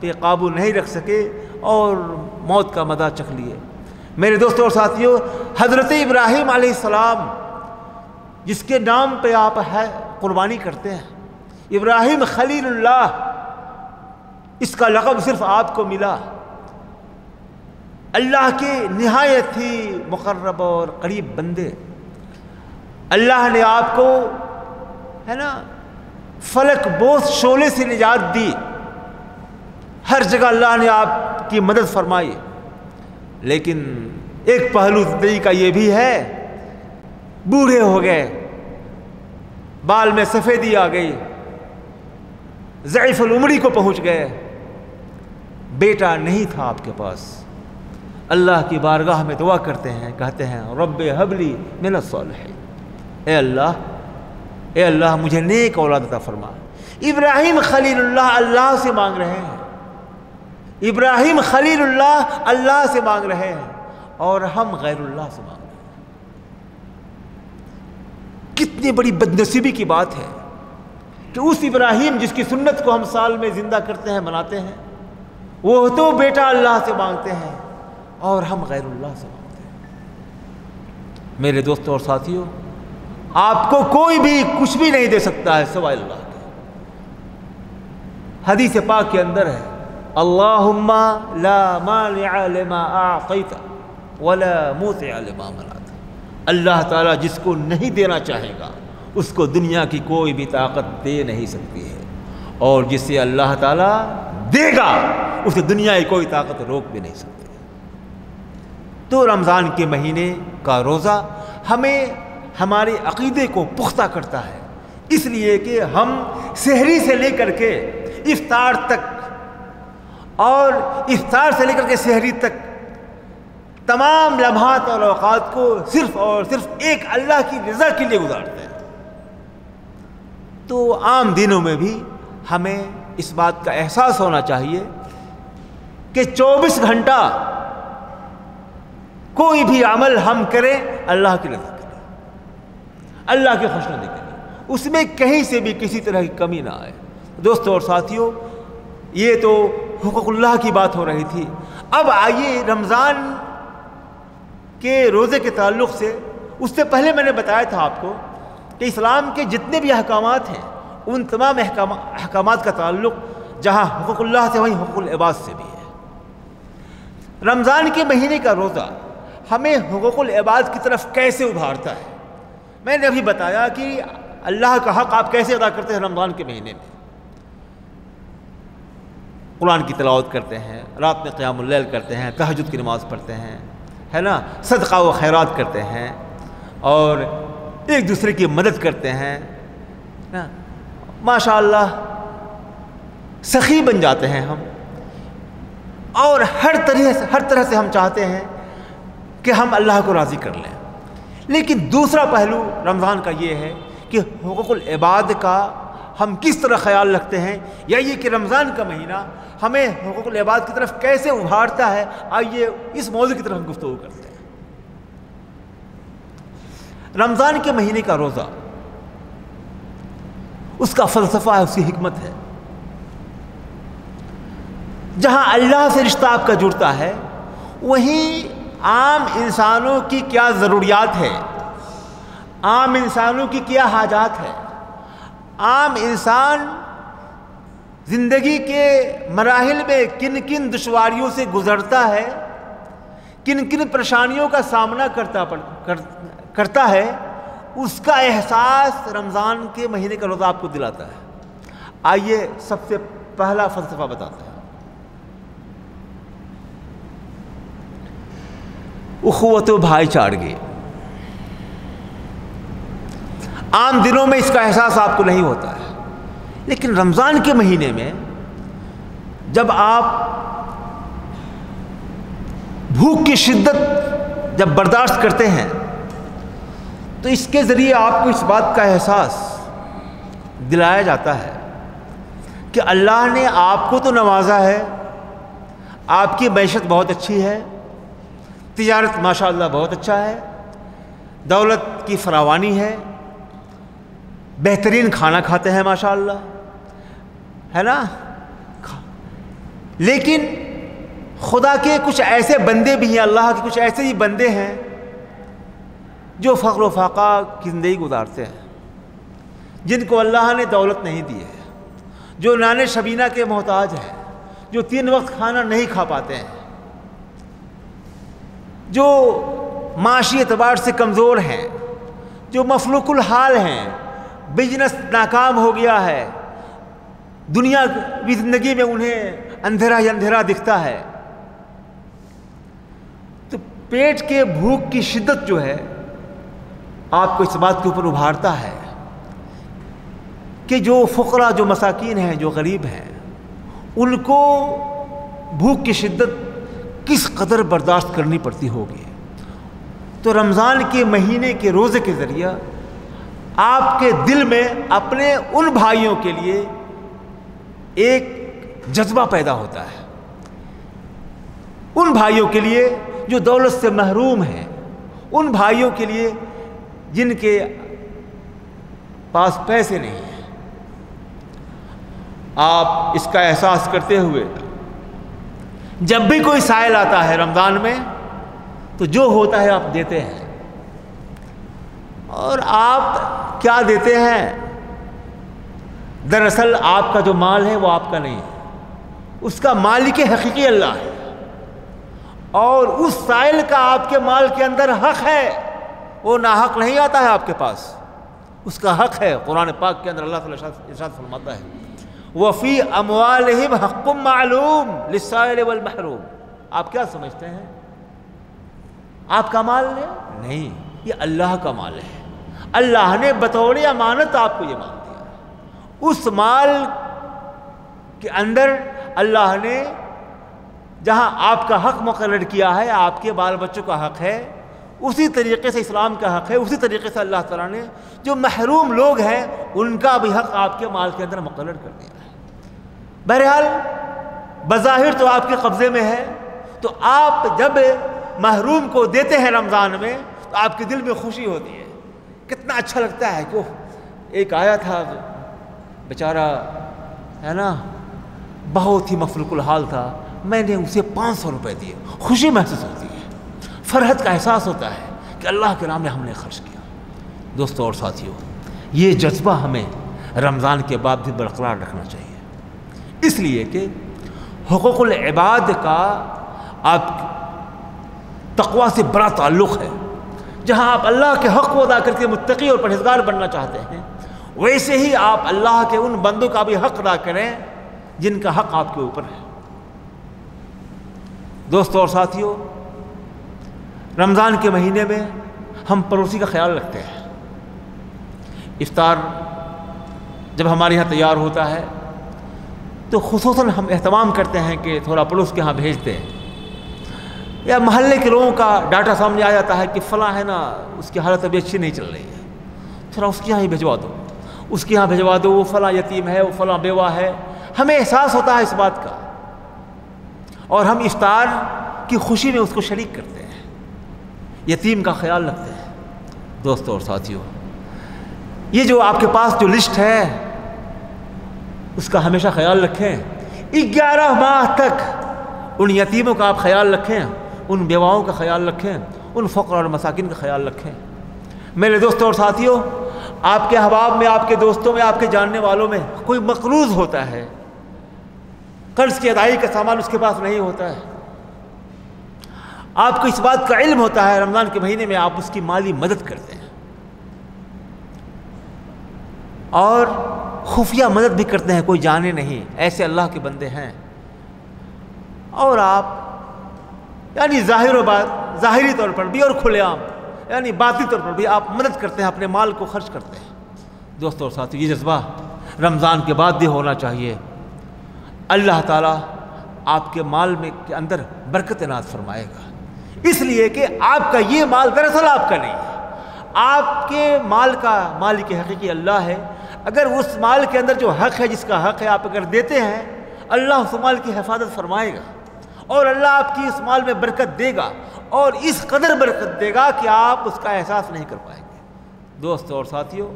S3: پہ قابو نہیں رکھ سکے اور موت کا مدہ چکھ لیے۔ میرے دوستوں اور ساتھیوں حضرت ابراہیم علیہ السلام، جس کے نام پہ آپ ہے، قربانی کرتے ہیں۔ ابراہیم خلیل اللہ، اس کا لقب صرف آپ کو ملا۔ اللہ کے نہایت ہی مقرب اور قریب بندے۔ اللہ نے آپ کو، ہے نا، فلک بوس شولے سے نجات دی۔ ہر جگہ اللہ نے آپ کی مدد فرمائی۔ لیکن ایک پہلو زندگی کا یہ بھی ہے، بوڑھے ہو گئے، بال میں سفیدی آ گئی، ضعیف العمری کو پہنچ گئے۔ بیٹا نہیں تھا آپ کے پاس۔ اللہ کی بارگاہ میں دعا کرتے ہیں، کہتے ہیں، رب حبلی من الصالحین. اے اللہ اے اللہ، مجھے نیک اولاد عطا فرما۔ ابراہیم خلیل اللہ اللہ سے مانگ رہے ہیں۔ ابراہیم خلیل اللہ اللہ سے مانگ رہے ہیں۔ اور ہم غیر اللہ سے مانگ رہے ہیں۔ کتنی بڑی بدنصیبی کی بات ہے کہ اس ابراہیم جس کی سنت کو ہم سال میں زندہ کرتے ہیں، مناتے ہیں، وہ تو بیٹا اللہ سے مانگتے ہیں۔ اور ہم غیر اللہ سے مانگتے ہیں۔ میرے دوستوں اور ساتھیوں، آپ کو کوئی بھی کچھ بھی نہیں دے سکتا ہے سوائے اللہ کے۔ حدیث پاک کے اندر ہے، اللہم لا مانع لما اعطیت ولا موتع لما منعت۔ اللہ تعالیٰ جس کو نہیں دینا چاہے گا، اس کو دنیا کی کوئی بھی طاقت دے نہیں سکتی ہے۔ اور جسے اللہ تعالیٰ دے گا، اسے دنیا کی کوئی طاقت روک بھی نہیں سکتی۔ تو رمضان کے مہینے کا روزہ ہمیں ہمارے عقیدے کو پختہ کرتا ہے۔ اس لیے کہ ہم سحری سے لے کر کے افطار تک اور افطار سے لے کر کے سحری تک تمام لمحات اور اوقات کو صرف اور صرف ایک اللہ کی رضا کے لیے گزارتے ہیں۔ تو عام دنوں میں بھی ہمیں اس بات کا احساس ہونا چاہیے کہ چوبیس گھنٹہ کوئی بھی عمل ہم کریں، اللہ کی رضا کے لیے اللہ کے خوش ندی کے لیے اس میں کہیں سے بھی کسی طرح کی کمی نہ آئے۔ دوستوں اور ساتھیوں یہ تو حقوق اللہ کی بات ہو رہی تھی۔ اب آئیے رمضان کے روزے کے تعلق سے۔ اس سے پہلے میں نے بتایا تھا آپ کو کہ اسلام کے جتنے بھی احکامات ہیں، ان تمام احکامات کا تعلق جہاں حقوق اللہ سے، وہیں حقوق العباد سے بھی ہے۔ رمضان کے مہینے کا روزہ ہمیں حقوق العباد کی طرف کیسے ابھارتا ہے؟ میں نے ابھی بتایا کہ اللہ کا حق آپ کیسے ادا کرتے ہیں رمضان کے مہینے میں؟ قرآن کی تلاوت کرتے ہیں، رات میں قیام اللیل کرتے ہیں، تہجد کی نماز پڑھتے ہیں، ہے نا؟ صدقہ و خیرات کرتے ہیں اور ایک دوسرے کی مدد کرتے ہیں ماشاء اللہ سخی بن جاتے ہیں ہم اور ہر طرح سے، ہر طرح سے ہم چاہتے ہیں کہ ہم اللہ کو راضی کر لیں۔ لیکن دوسرا پہلو رمضان کا یہ ہے کہ حقوق العباد کا ہم کس طرح خیال رکھتے ہیں یا یہ کہ رمضان کا مہینہ ہمیں حقوق العباد کی طرف کیسے ابھارتا ہے، آئیے اس موضوع کی طرف ہم گفتگو کرتے ہیں۔ رمضان کے مہینے کا روزہ، اس کا فلسفہ ہے، اس کی حکمت ہے۔ جہاں اللہ سے رشتہ آپ کا جڑتا ہے، وہیں عام انسانوں کی کیا ضروریات ہے عام انسانوں کی کیا حاجات ہے عام انسان زندگی کے مراحل میں کن کن دشواریوں سے گزرتا ہے؟ کن کن پریشانیوں کا سامنا کرتا کرتا ہے؟ اس کا احساس رمضان کے مہینے کا روزہ آپ کو دلاتا ہے۔ آئیے سب سے پہلا فلسفہ بتاتا ہے اخوت و بھائی چارگی عام دنوں میں اس کا احساس آپ کو نہیں ہوتا ہے۔ لیکن رمضان کے مہینے میں جب آپ بھوک کی شدت جب برداشت کرتے ہیں، تو اس کے ذریعے آپ کو اس بات کا احساس دلایا جاتا ہے کہ اللہ نے آپ کو تو نوازا ہے، آپ کی معیشت بہت اچھی ہے تجارت ماشاء اللہ بہت اچھا ہے، دولت کی فراوانی ہے، بہترین کھانا کھاتے ہیں ماشاء اللہ ہے نا؟ لیکن خدا کے کچھ ایسے بندے بھی ہیں، اللہ کے کچھ ایسے ہی بندے ہیں جو فخر و فاقہ کی زندگی گزارتے ہیں، جن کو اللہ نے دولت نہیں دی ہے، جو نان شبینہ کے محتاج ہیں، جو تین وقت کھانا نہیں کھا پاتے ہیں۔ جو معاشی اعتبار سے کمزور ہیں، جو مفلوق الحال ہیں، بزنس ناکام ہو گیا ہے، دنیا کی زندگی میں انہیں اندھیرا ہی اندھیرا دکھتا ہے۔ تو پیٹ کے بھوک کی شدت جو ہے، آپ کو اس بات کے اوپر ابھارتا ہے کہ جو فقرا جو مساکین ہیں، جو غریب ہیں، ان کو بھوک کی شدت کس قدر برداشت کرنی پڑتی ہوگی؟ تو رمضان کے مہینے کے روزے کے ذریعہ آپ کے دل میں اپنے ان بھائیوں کے لیے ایک جذبہ پیدا ہوتا ہے۔ ان بھائیوں کے لیے جو دولت سے محروم ہیں، ان بھائیوں کے لیے جن کے پاس پیسے نہیں ہیں۔ آپ اس کا احساس کرتے ہوئے جب بھی کوئی سائل آتا ہے رمضان میں، تو جو ہوتا ہے آپ دیتے ہیں۔ اور آپ کیا دیتے ہیں؟ دراصل آپ کا جو مال ہے وہ آپ کا نہیں ہے۔ اس کا مالک حقیقی اللہ ہے۔ اور اس سائل کا آپ کے مال کے اندر حق ہے۔ وہ ناحق نہیں آتا ہے آپ کے پاس۔ اس کا حق ہے۔ قرآن پاک کے اندر اللہ تعالیٰ ارشاد فرماتا ہے۔ وفی اموالہم حق معلوم للسائل والمحروم۔ آپ کیا سمجھتے ہیں؟ آپ کا مال ہے؟ نہیں، یہ اللہ کا مال ہے۔ اللہ نے بطور امانت آپ کو یہ مال دیا۔ اس مال کے اندر اللہ نے جہاں آپ کا حق مقرر کیا ہے، آپ کے بال بچوں کا حق ہے، اسی طریقے سے اسلام کا حق ہے، اسی طریقے سے اللہ تعالیٰ نے جو محروم لوگ ہیں، ان کا بھی حق آپ کے مال کے اندر مقرر کر دیا۔ بہرحال، بظاہر تو آپ کے قبضے میں ہے۔ تو آپ جب محروم کو دیتے ہیں رمضان میں، تو آپ کے دل میں خوشی ہوتی ہے۔ کتنا اچھا لگتا ہے کہ ایک آیا تھا، بیچارہ، ہے نا، بہت ہی مفلوق الحال تھا۔ میں نے اسے پانچ سو روپے دیے۔ خوشی محسوس ہوتی ہے۔ فرحت کا احساس ہوتا ہے کہ اللہ کے نام نے ہم نے خرچ کیا۔ دوستوں اور ساتھیوں یہ جذبہ ہمیں رمضان کے بعد بھی برقرار رکھنا چاہیے۔ اس لیے کہ حقوق العباد کا آپ تقوا سے بڑا تعلق ہے۔ جہاں آپ اللہ کے حق کو ادا کر کے متقی اور پرہزگار بننا چاہتے ہیں، ویسے ہی آپ اللہ کے ان بندوں کا بھی حق ادا کریں جن کا حق آپ کے اوپر ہے۔ دوستوں اور ساتھیوں رمضان کے مہینے میں ہم پڑوسی کا خیال رکھتے ہیں۔ افطار جب ہمارے یہاں تیار ہوتا ہے تو خصوصاً ہم اہتمام کرتے ہیں کہ تھوڑا پڑوس کے ہاں بھیجتے ہیں یا محلے کے لوگوں کا ڈاٹا سامنے آ جاتا ہے کہ فلاں ہے نا، اس کی حالت ابھی اچھی نہیں چل رہی ہے۔ تھوڑا اس کے یہاں ہی بھجوا دو۔ اس کے یہاں بھجوا دو، وہ فلاں یتیم ہے، وہ فلاں بیوہ ہے۔ ہمیں احساس ہوتا ہے اس بات کا۔ اور ہم افطار کی خوشی میں اس کو شریک کرتے ہیں۔ یتیم کا خیال رکھتے ہیں۔ دوستوں اور ساتھیوں یہ جو آپ کے پاس جو لسٹ ہے اس کا ہمیشہ خیال رکھیں۔ گیارہ ماہ تک ان یتیموں کا آپ خیال رکھیں، ان بیواؤں کا خیال رکھیں، ان فقر اور مساکین کا خیال رکھیں۔ میرے دوستوں اور ساتھیوں، آپ کے احباب میں، آپ کے دوستوں میں، آپ کے جاننے والوں میں کوئی مقروض ہوتا ہے۔ قرض کی ادائی کا سامان اس کے پاس نہیں ہوتا ہے۔ آپ کو اس بات کا علم ہوتا ہے، رمضان کے مہینے میں آپ اس کی مالی مدد کرتے ہیں۔ اور خفیہ مدد بھی کرتے ہیں، کوئی جانے نہیں۔ ایسے اللہ کے بندے ہیں۔ اور آپ یعنی ظاہر و بات، ظاہری طور پر بھی اور کھلے عام یعنی باتی طور پر بھی آپ مدد کرتے ہیں، اپنے مال کو خرچ کرتے ہیں۔ دوستوں اور ساتھی یہ جذبہ رمضان کے بعد بھی ہونا چاہیے۔ اللہ تعالیٰ آپ کے مال میں کے اندر برکت ناز فرمائے گا۔ اس لیے کہ آپ کا یہ مال دراصل آپ کا نہیں ہے۔ آپ کے مال کا مالک حقیقی اللہ ہے۔ اگر اس مال کے اندر جو حق ہے جس کا حق ہے آپ اگر دیتے ہیں، اللہ اس مال کی حفاظت فرمائے گا اور اللہ آپ کی اس مال میں برکت دے گا اور اس قدر برکت دے گا کہ آپ اس کا احساس نہیں کر پائیں گے۔ دوست اور ساتھیوں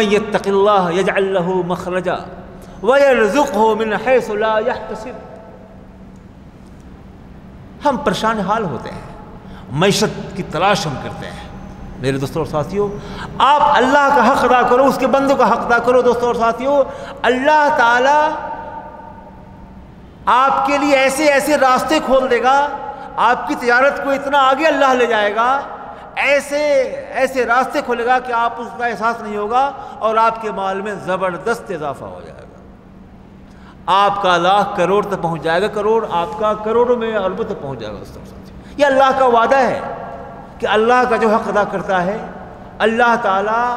S3: يَتَّقِ اللَّهَ يَجْعَلْ لَهُ مَخْرَجًا وَيَرْزُقْهُ مِنْ حَيْثُ لَا يَحْتَسِبْ۔ ہم پریشان حال ہوتے ہیں، معیشت کی تلاش ہم کرتے ہیں۔ میرے دوستوں اور ساتھیوں آپ اللہ کا حق ادا کرو، اس کے بندوں کا حق ادا کرو دوستوں اور ساتھیوں اللہ تعالی آپ کے لیے ایسے ایسے راستے کھول دے گا، آپ کی تجارت کو اتنا آگے اللہ لے جائے گا، ایسے ایسے راستے کھولے گا کہ آپ اس کا احساس نہیں ہوگا اور آپ کے مال میں زبردست اضافہ ہو جائے گا۔ آپ کا لاکھ کروڑ تک پہنچ جائے گا، کروڑ آپ کا کروڑوں میں اربوں تک پہنچ جائے گا یہ اللہ کا وعدہ ہے۔ کہ اللہ کا جو حق ادا کرتا ہے، اللہ تعالیٰ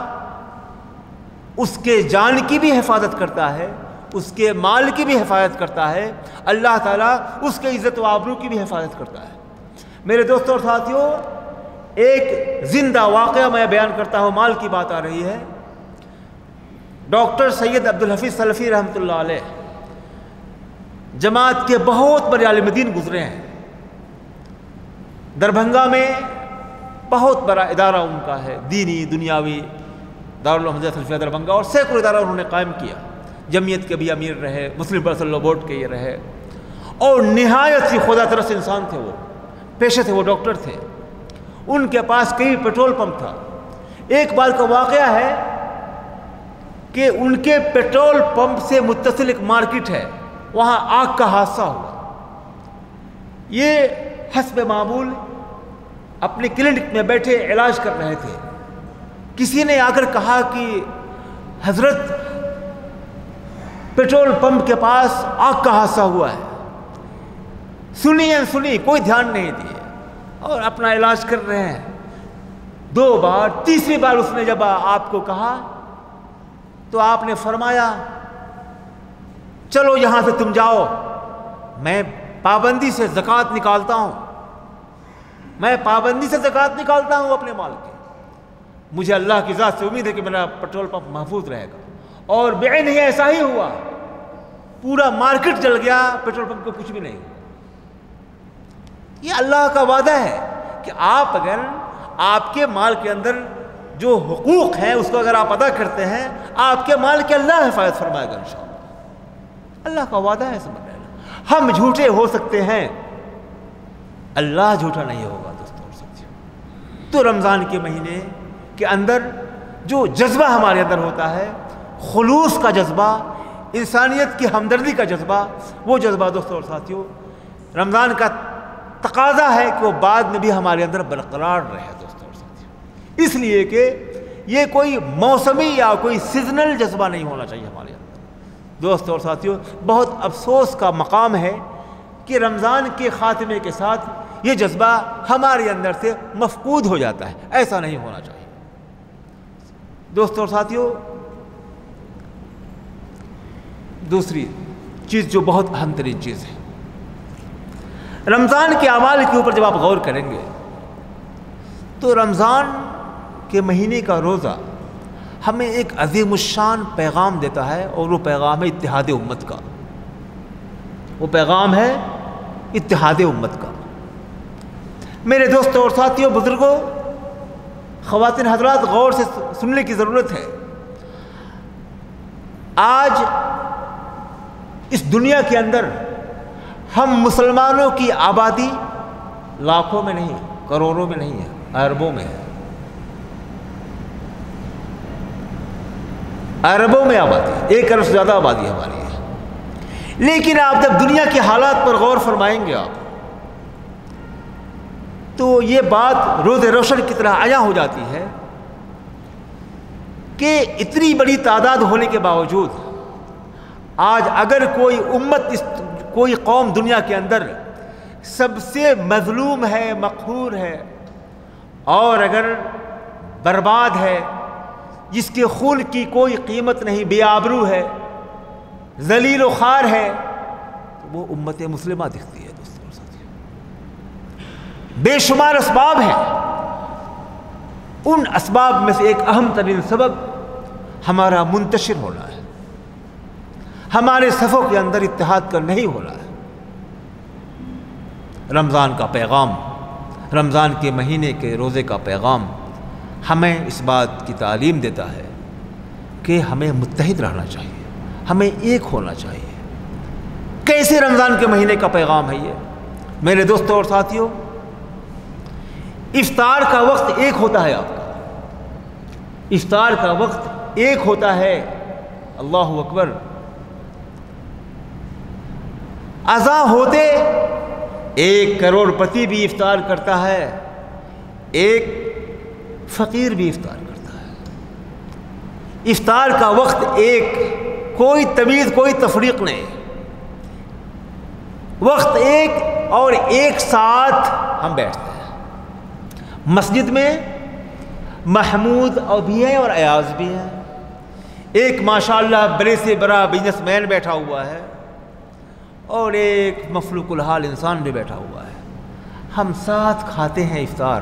S3: اس کے جان کی بھی حفاظت کرتا ہے، اس کے مال کی بھی حفاظت کرتا ہے، اللہ تعالیٰ اس کے عزت و آبرو کی بھی حفاظت کرتا ہے۔ میرے دوستوں اور ساتھیوں، ایک زندہ واقعہ میں بیان کرتا ہوں، مال کی بات آ رہی ہے۔ ڈاکٹر سید عبدالحفیظ سلفی رحمۃ اللہ علیہ جماعت کے بہت بڑے عالم دین گزرے ہیں۔ دربھنگا میں بہت بڑا ادارہ ان کا ہے، دینی، دنیاوی دارالحمد سلفیہ دربھنگا اور سینکڑوں ادارہ انہوں نے قائم کیا۔ جمعیت کے بھی امیر رہے، مسلم پرسل بورڈ کے یہ رہے۔ اور نہایت ہی خدا ترس انسان تھے وہ، پیشے تھے وہ، ڈاکٹر تھے۔ ان کے پاس کئی پیٹرول پمپ تھا۔ ایک بار کا واقعہ ہے کہ ان کے پیٹرول پمپ سے متصل ایک مارکیٹ ہے، وہاں آگ کا حادثہ ہوا۔ یہ حسب معمول اپنے کلینک میں بیٹھے علاج کر رہے تھے۔ کسی نے آ کر کہا کہ حضرت پیٹرول پمپ کے پاس آگ کا حادثہ ہوا ہے۔ سنی سنی کوئی دھیان نہیں دیے اور اپنا علاج کر رہے ہیں۔ دو بار، تیسری بار اس نے جب آپ کو کہا تو آپ نے فرمایا، چلو یہاں سے تم جاؤ، میں پابندی سے زکوٰۃ نکالتا ہوں۔ میں پابندی سے زکوٰۃ نکالتا ہوں اپنے مال کے مجھے اللہ کی ذات سے امید ہے کہ میرا پیٹرول پمپ محفوظ رہے گا۔ اور بے نہیں ایسا ہی ہوا۔ پورا مارکیٹ جل گیا پیٹرول پمپ کو کچھ بھی نہیں۔ یہ اللہ کا وعدہ ہے کہ آپ اگر آپ کے مال کے اندر جو حقوق ہیں، اس کو اگر آپ ادا کرتے ہیں، آپ کے مال کے اللہ حفاظت فرمائے گا انشاءاللہ۔ اللہ کا وعدہ ہے، سمجھ رہے ہم جھوٹے ہو سکتے ہیں، اللہ جھوٹا نہیں ہوگا۔ تو رمضان کے مہینے کے اندر جو جذبہ ہمارے اندر ہوتا ہے، خلوص کا جذبہ، انسانیت کی ہمدردی کا جذبہ، وہ جذبہ دوستوں اور ساتھیوں رمضان کا تقاضا ہے کہ وہ بعد میں بھی ہمارے اندر برقرار رہے دوستوں اور ساتھیوں اس لیے کہ یہ کوئی موسمی یا کوئی سیزنل جذبہ نہیں ہونا چاہیے ہمارے اندر۔ دوستوں اور ساتھیوں بہت افسوس کا مقام ہے کہ رمضان کے خاتمے کے ساتھ یہ جذبہ ہمارے اندر سے مفقود ہو جاتا ہے۔ ایسا نہیں ہونا چاہیے۔ دوستوں اور ساتھیوں دوسری چیز جو بہت اہم ترین چیز ہے۔ رمضان کے اعمال کے اوپر جب آپ غور کریں گے، تو رمضان کے مہینے کا روزہ ہمیں ایک عظیم الشان پیغام دیتا ہے اور وہ پیغام ہے اتحاد امت کا۔ وہ پیغام ہے اتحاد امت کا۔ میرے دوستوں اور ساتھیوں بزرگوں خواتین حضرات، غور سے سننے کی ضرورت ہے۔ آج اس دنیا کے اندر ہم مسلمانوں کی آبادی لاکھوں میں نہیں کروڑوں میں نہیں ہے، اربوں میں ہے۔ اربوں میں آبادی ایک ارب سے زیادہ آبادی ہماری ہے۔ لیکن آپ جب دنیا کے حالات پر غور فرمائیں گے آپ تو یہ بات روز روشن کی طرح آیا ہو جاتی ہے کہ اتنی بڑی تعداد ہونے کے باوجود آج اگر کوئی امت اس کوئی قوم دنیا کے اندر سب سے مظلوم ہے، مقہور ہے اور اگر برباد ہے، جس کے خون کی کوئی قیمت نہیں، بے آبرو ہے، ذلیل و خار ہے، تو وہ امت مسلمہ دکھتی ہے۔ بے شمار اسباب ہیں۔ ان اسباب میں سے ایک اہم ترین سبب ہمارا منتشر ہونا ہے۔ ہمارے صفوں کے اندر اتحاد کا نہیں ہو رہا ہے۔ رمضان کا پیغام، رمضان کے مہینے کے روزے کا پیغام ہمیں اس بات کی تعلیم دیتا ہے کہ ہمیں متحد رہنا چاہیے، ہمیں ایک ہونا چاہیے۔ کیسے رمضان کے مہینے کا پیغام ہے یہ؟ میرے دوستوں اور ساتھیوں افطار کا وقت ایک ہوتا ہے آپ کا۔ افطار کا وقت ایک ہوتا ہے۔ اللہ اکبر۔ اذاں ہوتے ایک کروڑ پتی بھی افطار کرتا ہے، ایک فقیر بھی افطار کرتا ہے۔ افطار کا وقت ایک، کوئی تمیز، کوئی تفریق نہیں۔ وقت ایک اور ایک ساتھ ہم بیٹھتے ہیں۔ مسجد میں محمود اور بھی ہے اور ایاز بھی ہے ایک ماشاءاللہ بڑے سے بڑا بزنس مین بیٹھا ہوا ہے اور ایک مفلوق الحال انسان بھی بیٹھا ہوا ہے۔ ہم ساتھ کھاتے ہیں افطار،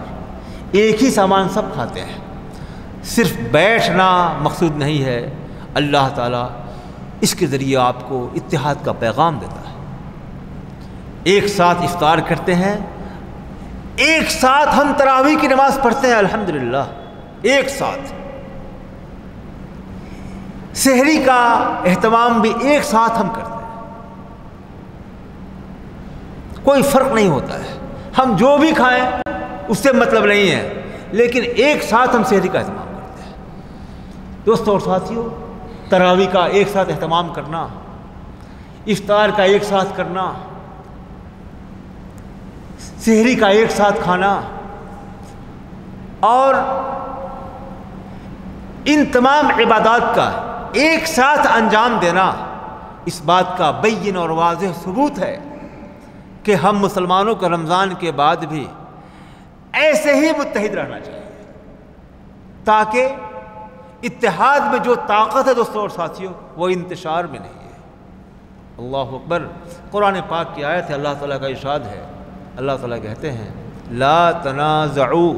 S3: ایک ہی سامان سب کھاتے ہیں۔ صرف بیٹھنا مقصود نہیں ہے، اللہ تعالیٰ اس کے ذریعے آپ کو اتحاد کا پیغام دیتا ہے۔ ایک ساتھ افطار کرتے ہیں ایک ساتھ ہم تراویح کی نماز پڑھتے ہیں، الحمدللہ۔ ایک ساتھ۔ شہری کا اہتمام بھی ایک ساتھ ہم کرتے ہیں۔ کوئی فرق نہیں ہوتا ہے۔ ہم جو بھی کھائیں، اس سے مطلب نہیں ہے۔ لیکن ایک ساتھ ہم شہری کا اہتمام کرتے ہیں۔ دوستوں اور ساتھیوں تراوی کا ایک ساتھ اہتمام کرنا، افطار کا ایک ساتھ کرنا شہری کا ایک ساتھ کھانا اور ان تمام عبادات کا ایک ساتھ انجام دینا اس بات کا بین اور واضح ثبوت ہے کہ ہم مسلمانوں کو رمضان کے بعد بھی ایسے ہی متحد رہنا چاہیے تاکہ اتحاد میں جو طاقت ہے دوستوں اور ساتھیوں وہ انتشار میں نہیں ہے۔ اللہ اکبر، قرآن پاک کی آیت ہے، اللہ تعالیٰ کا ارشاد ہے۔ اللہ تعالیٰ کہتے ہیں، لا تنازعو،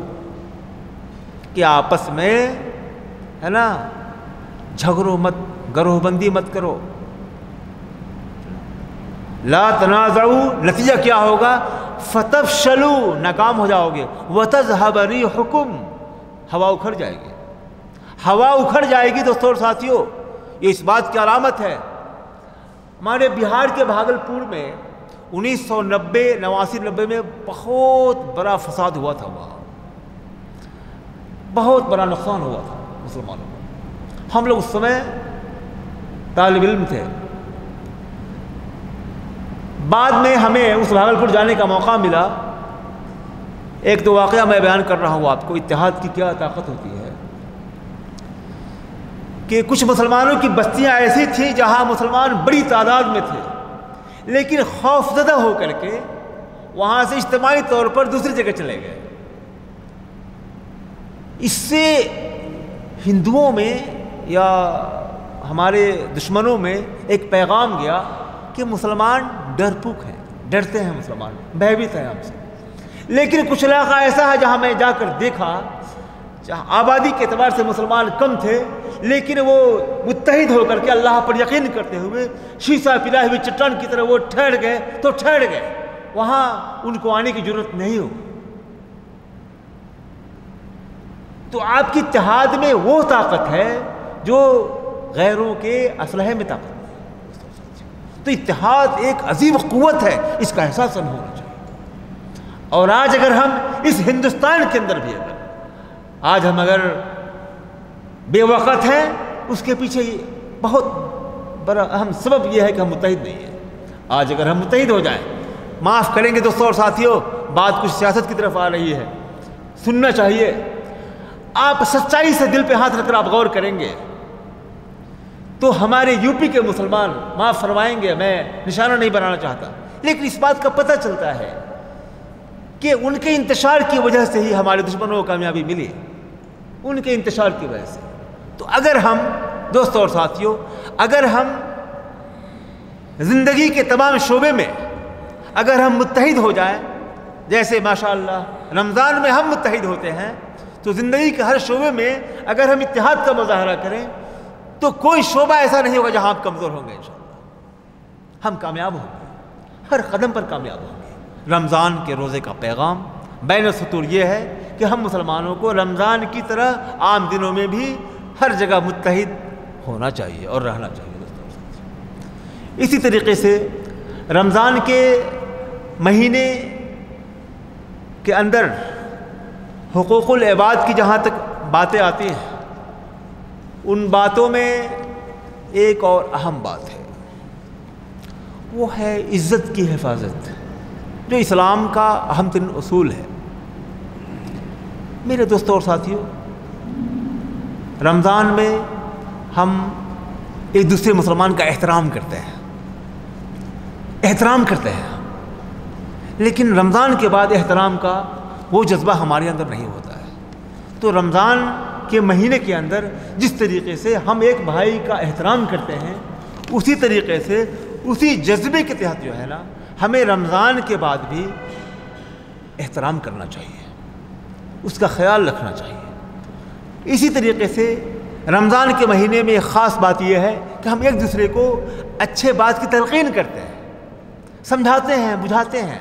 S3: کہ آپس میں، ہے نا، جھگڑو مت، گروہ بندی مت کرو۔ لا تنازعو، نتیجہ کیا ہوگا؟ فتف شلو ناکام ہو جاؤ گے۔ وطز حبری حکم ہوا اکھڑ جائے گی۔ ہوا اکھڑ جائے گی دوستوں اور ساتھیوں یہ اس بات کی علامت ہے۔ ہمارے بہار کے بھاگل پور میں انیس سو نبے، نواسی نبے میں بہت بڑا فساد ہوا تھا وہاں۔ بہت بڑا نقصان ہوا تھا مسلمانوں کو۔ ہم لوگ اس سمے طالب علم تھے۔ بعد میں ہمیں اس بھاگل پور جانے کا موقع ملا۔ ایک تو واقعہ میں بیان کر رہا ہوں آپ کو۔ اتحاد کی کیا طاقت ہوتی ہے؟ کہ کچھ مسلمانوں کی بستیاں ایسی تھیں جہاں مسلمان بڑی تعداد میں تھے۔ لیکن خوف زدہ ہو کر کے وہاں سے اجتماعی طور پر دوسری جگہ چلے گئے۔ اس سے ہندوؤں میں یا ہمارے دشمنوں میں ایک پیغام گیا کہ مسلمان ڈرپوک ہیں، ڈرتے ہیں مسلمان، بہبیت ہیں ہم سے۔ لیکن کچھ علاقہ ایسا ہے جہاں میں جا کر دیکھا جہاں آبادی کے اعتبار سے مسلمان کم تھے، لیکن وہ متحد ہو کر کے اللہ پر یقین کرتے ہوئے شیشہ پلا ہوئی چٹان کی طرح وہ ٹھہر گئے، تو ٹھہر گئے۔ وہاں ان کو آنے کی ضرورت نہیں ہو تو آپ کی اتحاد میں وہ طاقت ہے جو غیروں کے اسلحے میں طاقت ہے۔ تو اتحاد ایک عظیم قوت ہے، اس کا احساس ہم ہونا چاہیے۔ اور آج اگر ہم اس ہندوستان کے اندر بھی اگر آج ہم اگر بے وقت ہیں، اس کے پیچھے بہت بڑا اہم سبب یہ ہے کہ ہم متحد نہیں ہیں۔ آج اگر ہم متحد ہو جائیں، معاف کریں گے دوستوں اور ساتھیوں بات کچھ سیاست کی طرف آ رہی ہے۔ سننا چاہیے، آپ سچائی سے دل پہ ہاتھ رکھ کر آپ غور کریں گے۔ تو ہمارے یو پی کے مسلمان معاف فرمائیں گے، میں نشانہ نہیں بنانا چاہتا۔ لیکن اس بات کا پتہ چلتا ہے کہ ان کے انتشار کی وجہ سے ہی ہمارے دشمنوں کو کامیابی ملی۔ ان کے انتشار کی وجہ سے۔ تو اگر ہم دوستوں اور ساتھیوں اگر ہم زندگی کے تمام شعبے میں اگر ہم متحد ہو جائیں، جیسے ماشاء اللہ رمضان میں ہم متحد ہوتے ہیں، تو زندگی کے ہر شعبے میں اگر ہم اتحاد کا مظاہرہ کریں، تو کوئی شعبہ ایسا نہیں ہوگا جہاں آپ کمزور ہوں گے انشاءاللہ۔ ہم کامیاب ہوں گے۔ ہر قدم پر کامیاب ہوں گے۔ رمضان کے روزے کا پیغام، بین السطور یہ ہے کہ ہم مسلمانوں کو رمضان کی طرح عام دنوں میں بھی ہر جگہ متحد ہونا چاہیے اور رہنا چاہیے۔ دوستوں اسی طریقے سے رمضان کے مہینے کے اندر حقوق العباد کی جہاں تک باتیں آتی ہیں، ان باتوں میں ایک اور اہم بات ہے۔ وہ ہے عزت کی حفاظت، جو اسلام کا اہم ترین اصول ہے۔ میرے دوستوں اور ساتھیوں رمضان میں ہم ایک دوسرے مسلمان کا احترام کرتے ہیں۔ احترام کرتے ہیں۔ لیکن رمضان کے بعد احترام کا وہ جذبہ ہمارے اندر نہیں ہوتا ہے۔ تو رمضان کے مہینے کے اندر جس طریقے سے ہم ایک بھائی کا احترام کرتے ہیں، اسی طریقے سے اسی جذبے کے تحت جو ہے نا، ہمیں رمضان کے بعد بھی احترام کرنا چاہیے۔ اس کا خیال رکھنا چاہیے۔ اسی طریقے سے رمضان کے مہینے میں ایک خاص بات یہ ہے کہ ہم ایک دوسرے کو اچھے بات کی تلقین کرتے ہیں، سمجھاتے ہیں، بجھاتے ہیں،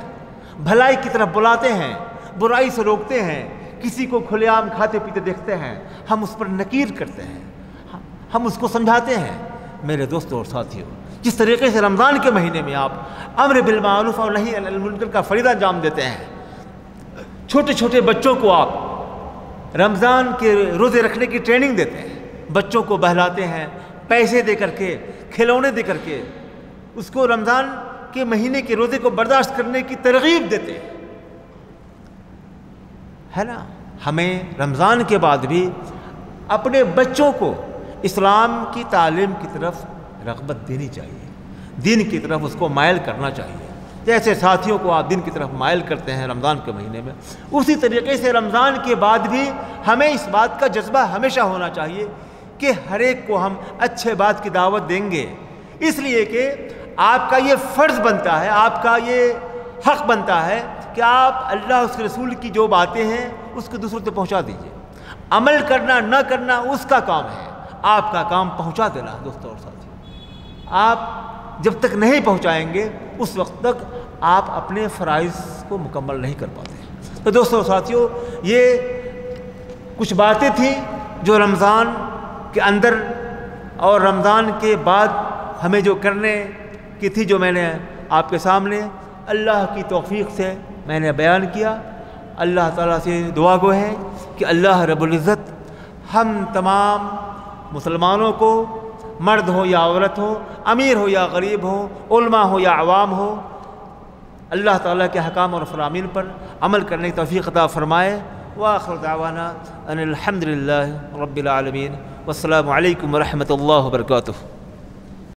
S3: بھلائی کی طرف بلاتے ہیں، برائی سے روکتے ہیں، کسی کو کھلے عام کھاتے پیتے دیکھتے ہیں، ہم اس پر نکیر کرتے ہیں، ہم اس کو سمجھاتے ہیں۔ میرے دوستوں اور ساتھیوں جس طریقے سے رمضان کے مہینے میں آپ امر بالمعروف اور نہیں المنکر کا فریدہ انجام دیتے ہیں چھوٹے چھوٹے بچوں کو آپ رمضان کے روزے رکھنے کی ٹریننگ دیتے ہیں، بچوں کو بہلاتے ہیں، پیسے دے کر کے، کھلونے دے کر کے، اس کو رمضان کے مہینے کے روزے کو برداشت کرنے کی ترغیب دیتے ہیں۔ ہے نا؟ ہمیں رمضان کے بعد بھی اپنے بچوں کو اسلام کی تعلیم کی طرف رغبت دینی چاہیے، دین کی طرف اس کو مائل کرنا چاہیے۔ جیسے ساتھیوں کو آپ دن کی طرف مائل کرتے ہیں رمضان کے مہینے میں، اسی طریقے سے رمضان کے بعد بھی ہمیں اس بات کا جذبہ ہمیشہ ہونا چاہیے کہ ہر ایک کو ہم اچھے بات کی دعوت دیں گے۔ اس لیے کہ آپ کا یہ فرض بنتا ہے، آپ کا یہ حق بنتا ہے کہ آپ اللہ، اس کے رسول کی جو باتیں ہیں، اس کو دوسروں تک پہنچا دیجیے عمل کرنا نہ کرنا اس کا کام ہے، آپ کا کام پہنچا دینا دوستوں اور ساتھی آپ جب تک نہیں پہنچائیں گے، اس وقت تک آپ اپنے فرائض کو مکمل نہیں کر پاتے۔ تو دوستوں ساتھیوں یہ کچھ باتیں تھیں جو رمضان کے اندر اور رمضان کے بعد ہمیں جو کرنے کی تھی، جو میں نے آپ کے سامنے اللہ کی توفیق سے میں نے بیان کیا۔ اللہ تعالیٰ سے دعا گو ہے کہ اللہ رب العزت ہم تمام مسلمانوں کو مرد ہو یا عورت ہو، امیر ہو یا غریب ہو، علماء ہو یا عوام ہو، اللہ تعالیٰ کے حکام اور فرامین پر عمل کرنے کی توفیق عطا فرمائے۔ واخر دعوانا ان الحمد للہ رب العالمین۔ والسلام علیکم ورحمۃ اللہ وبرکاتہ۔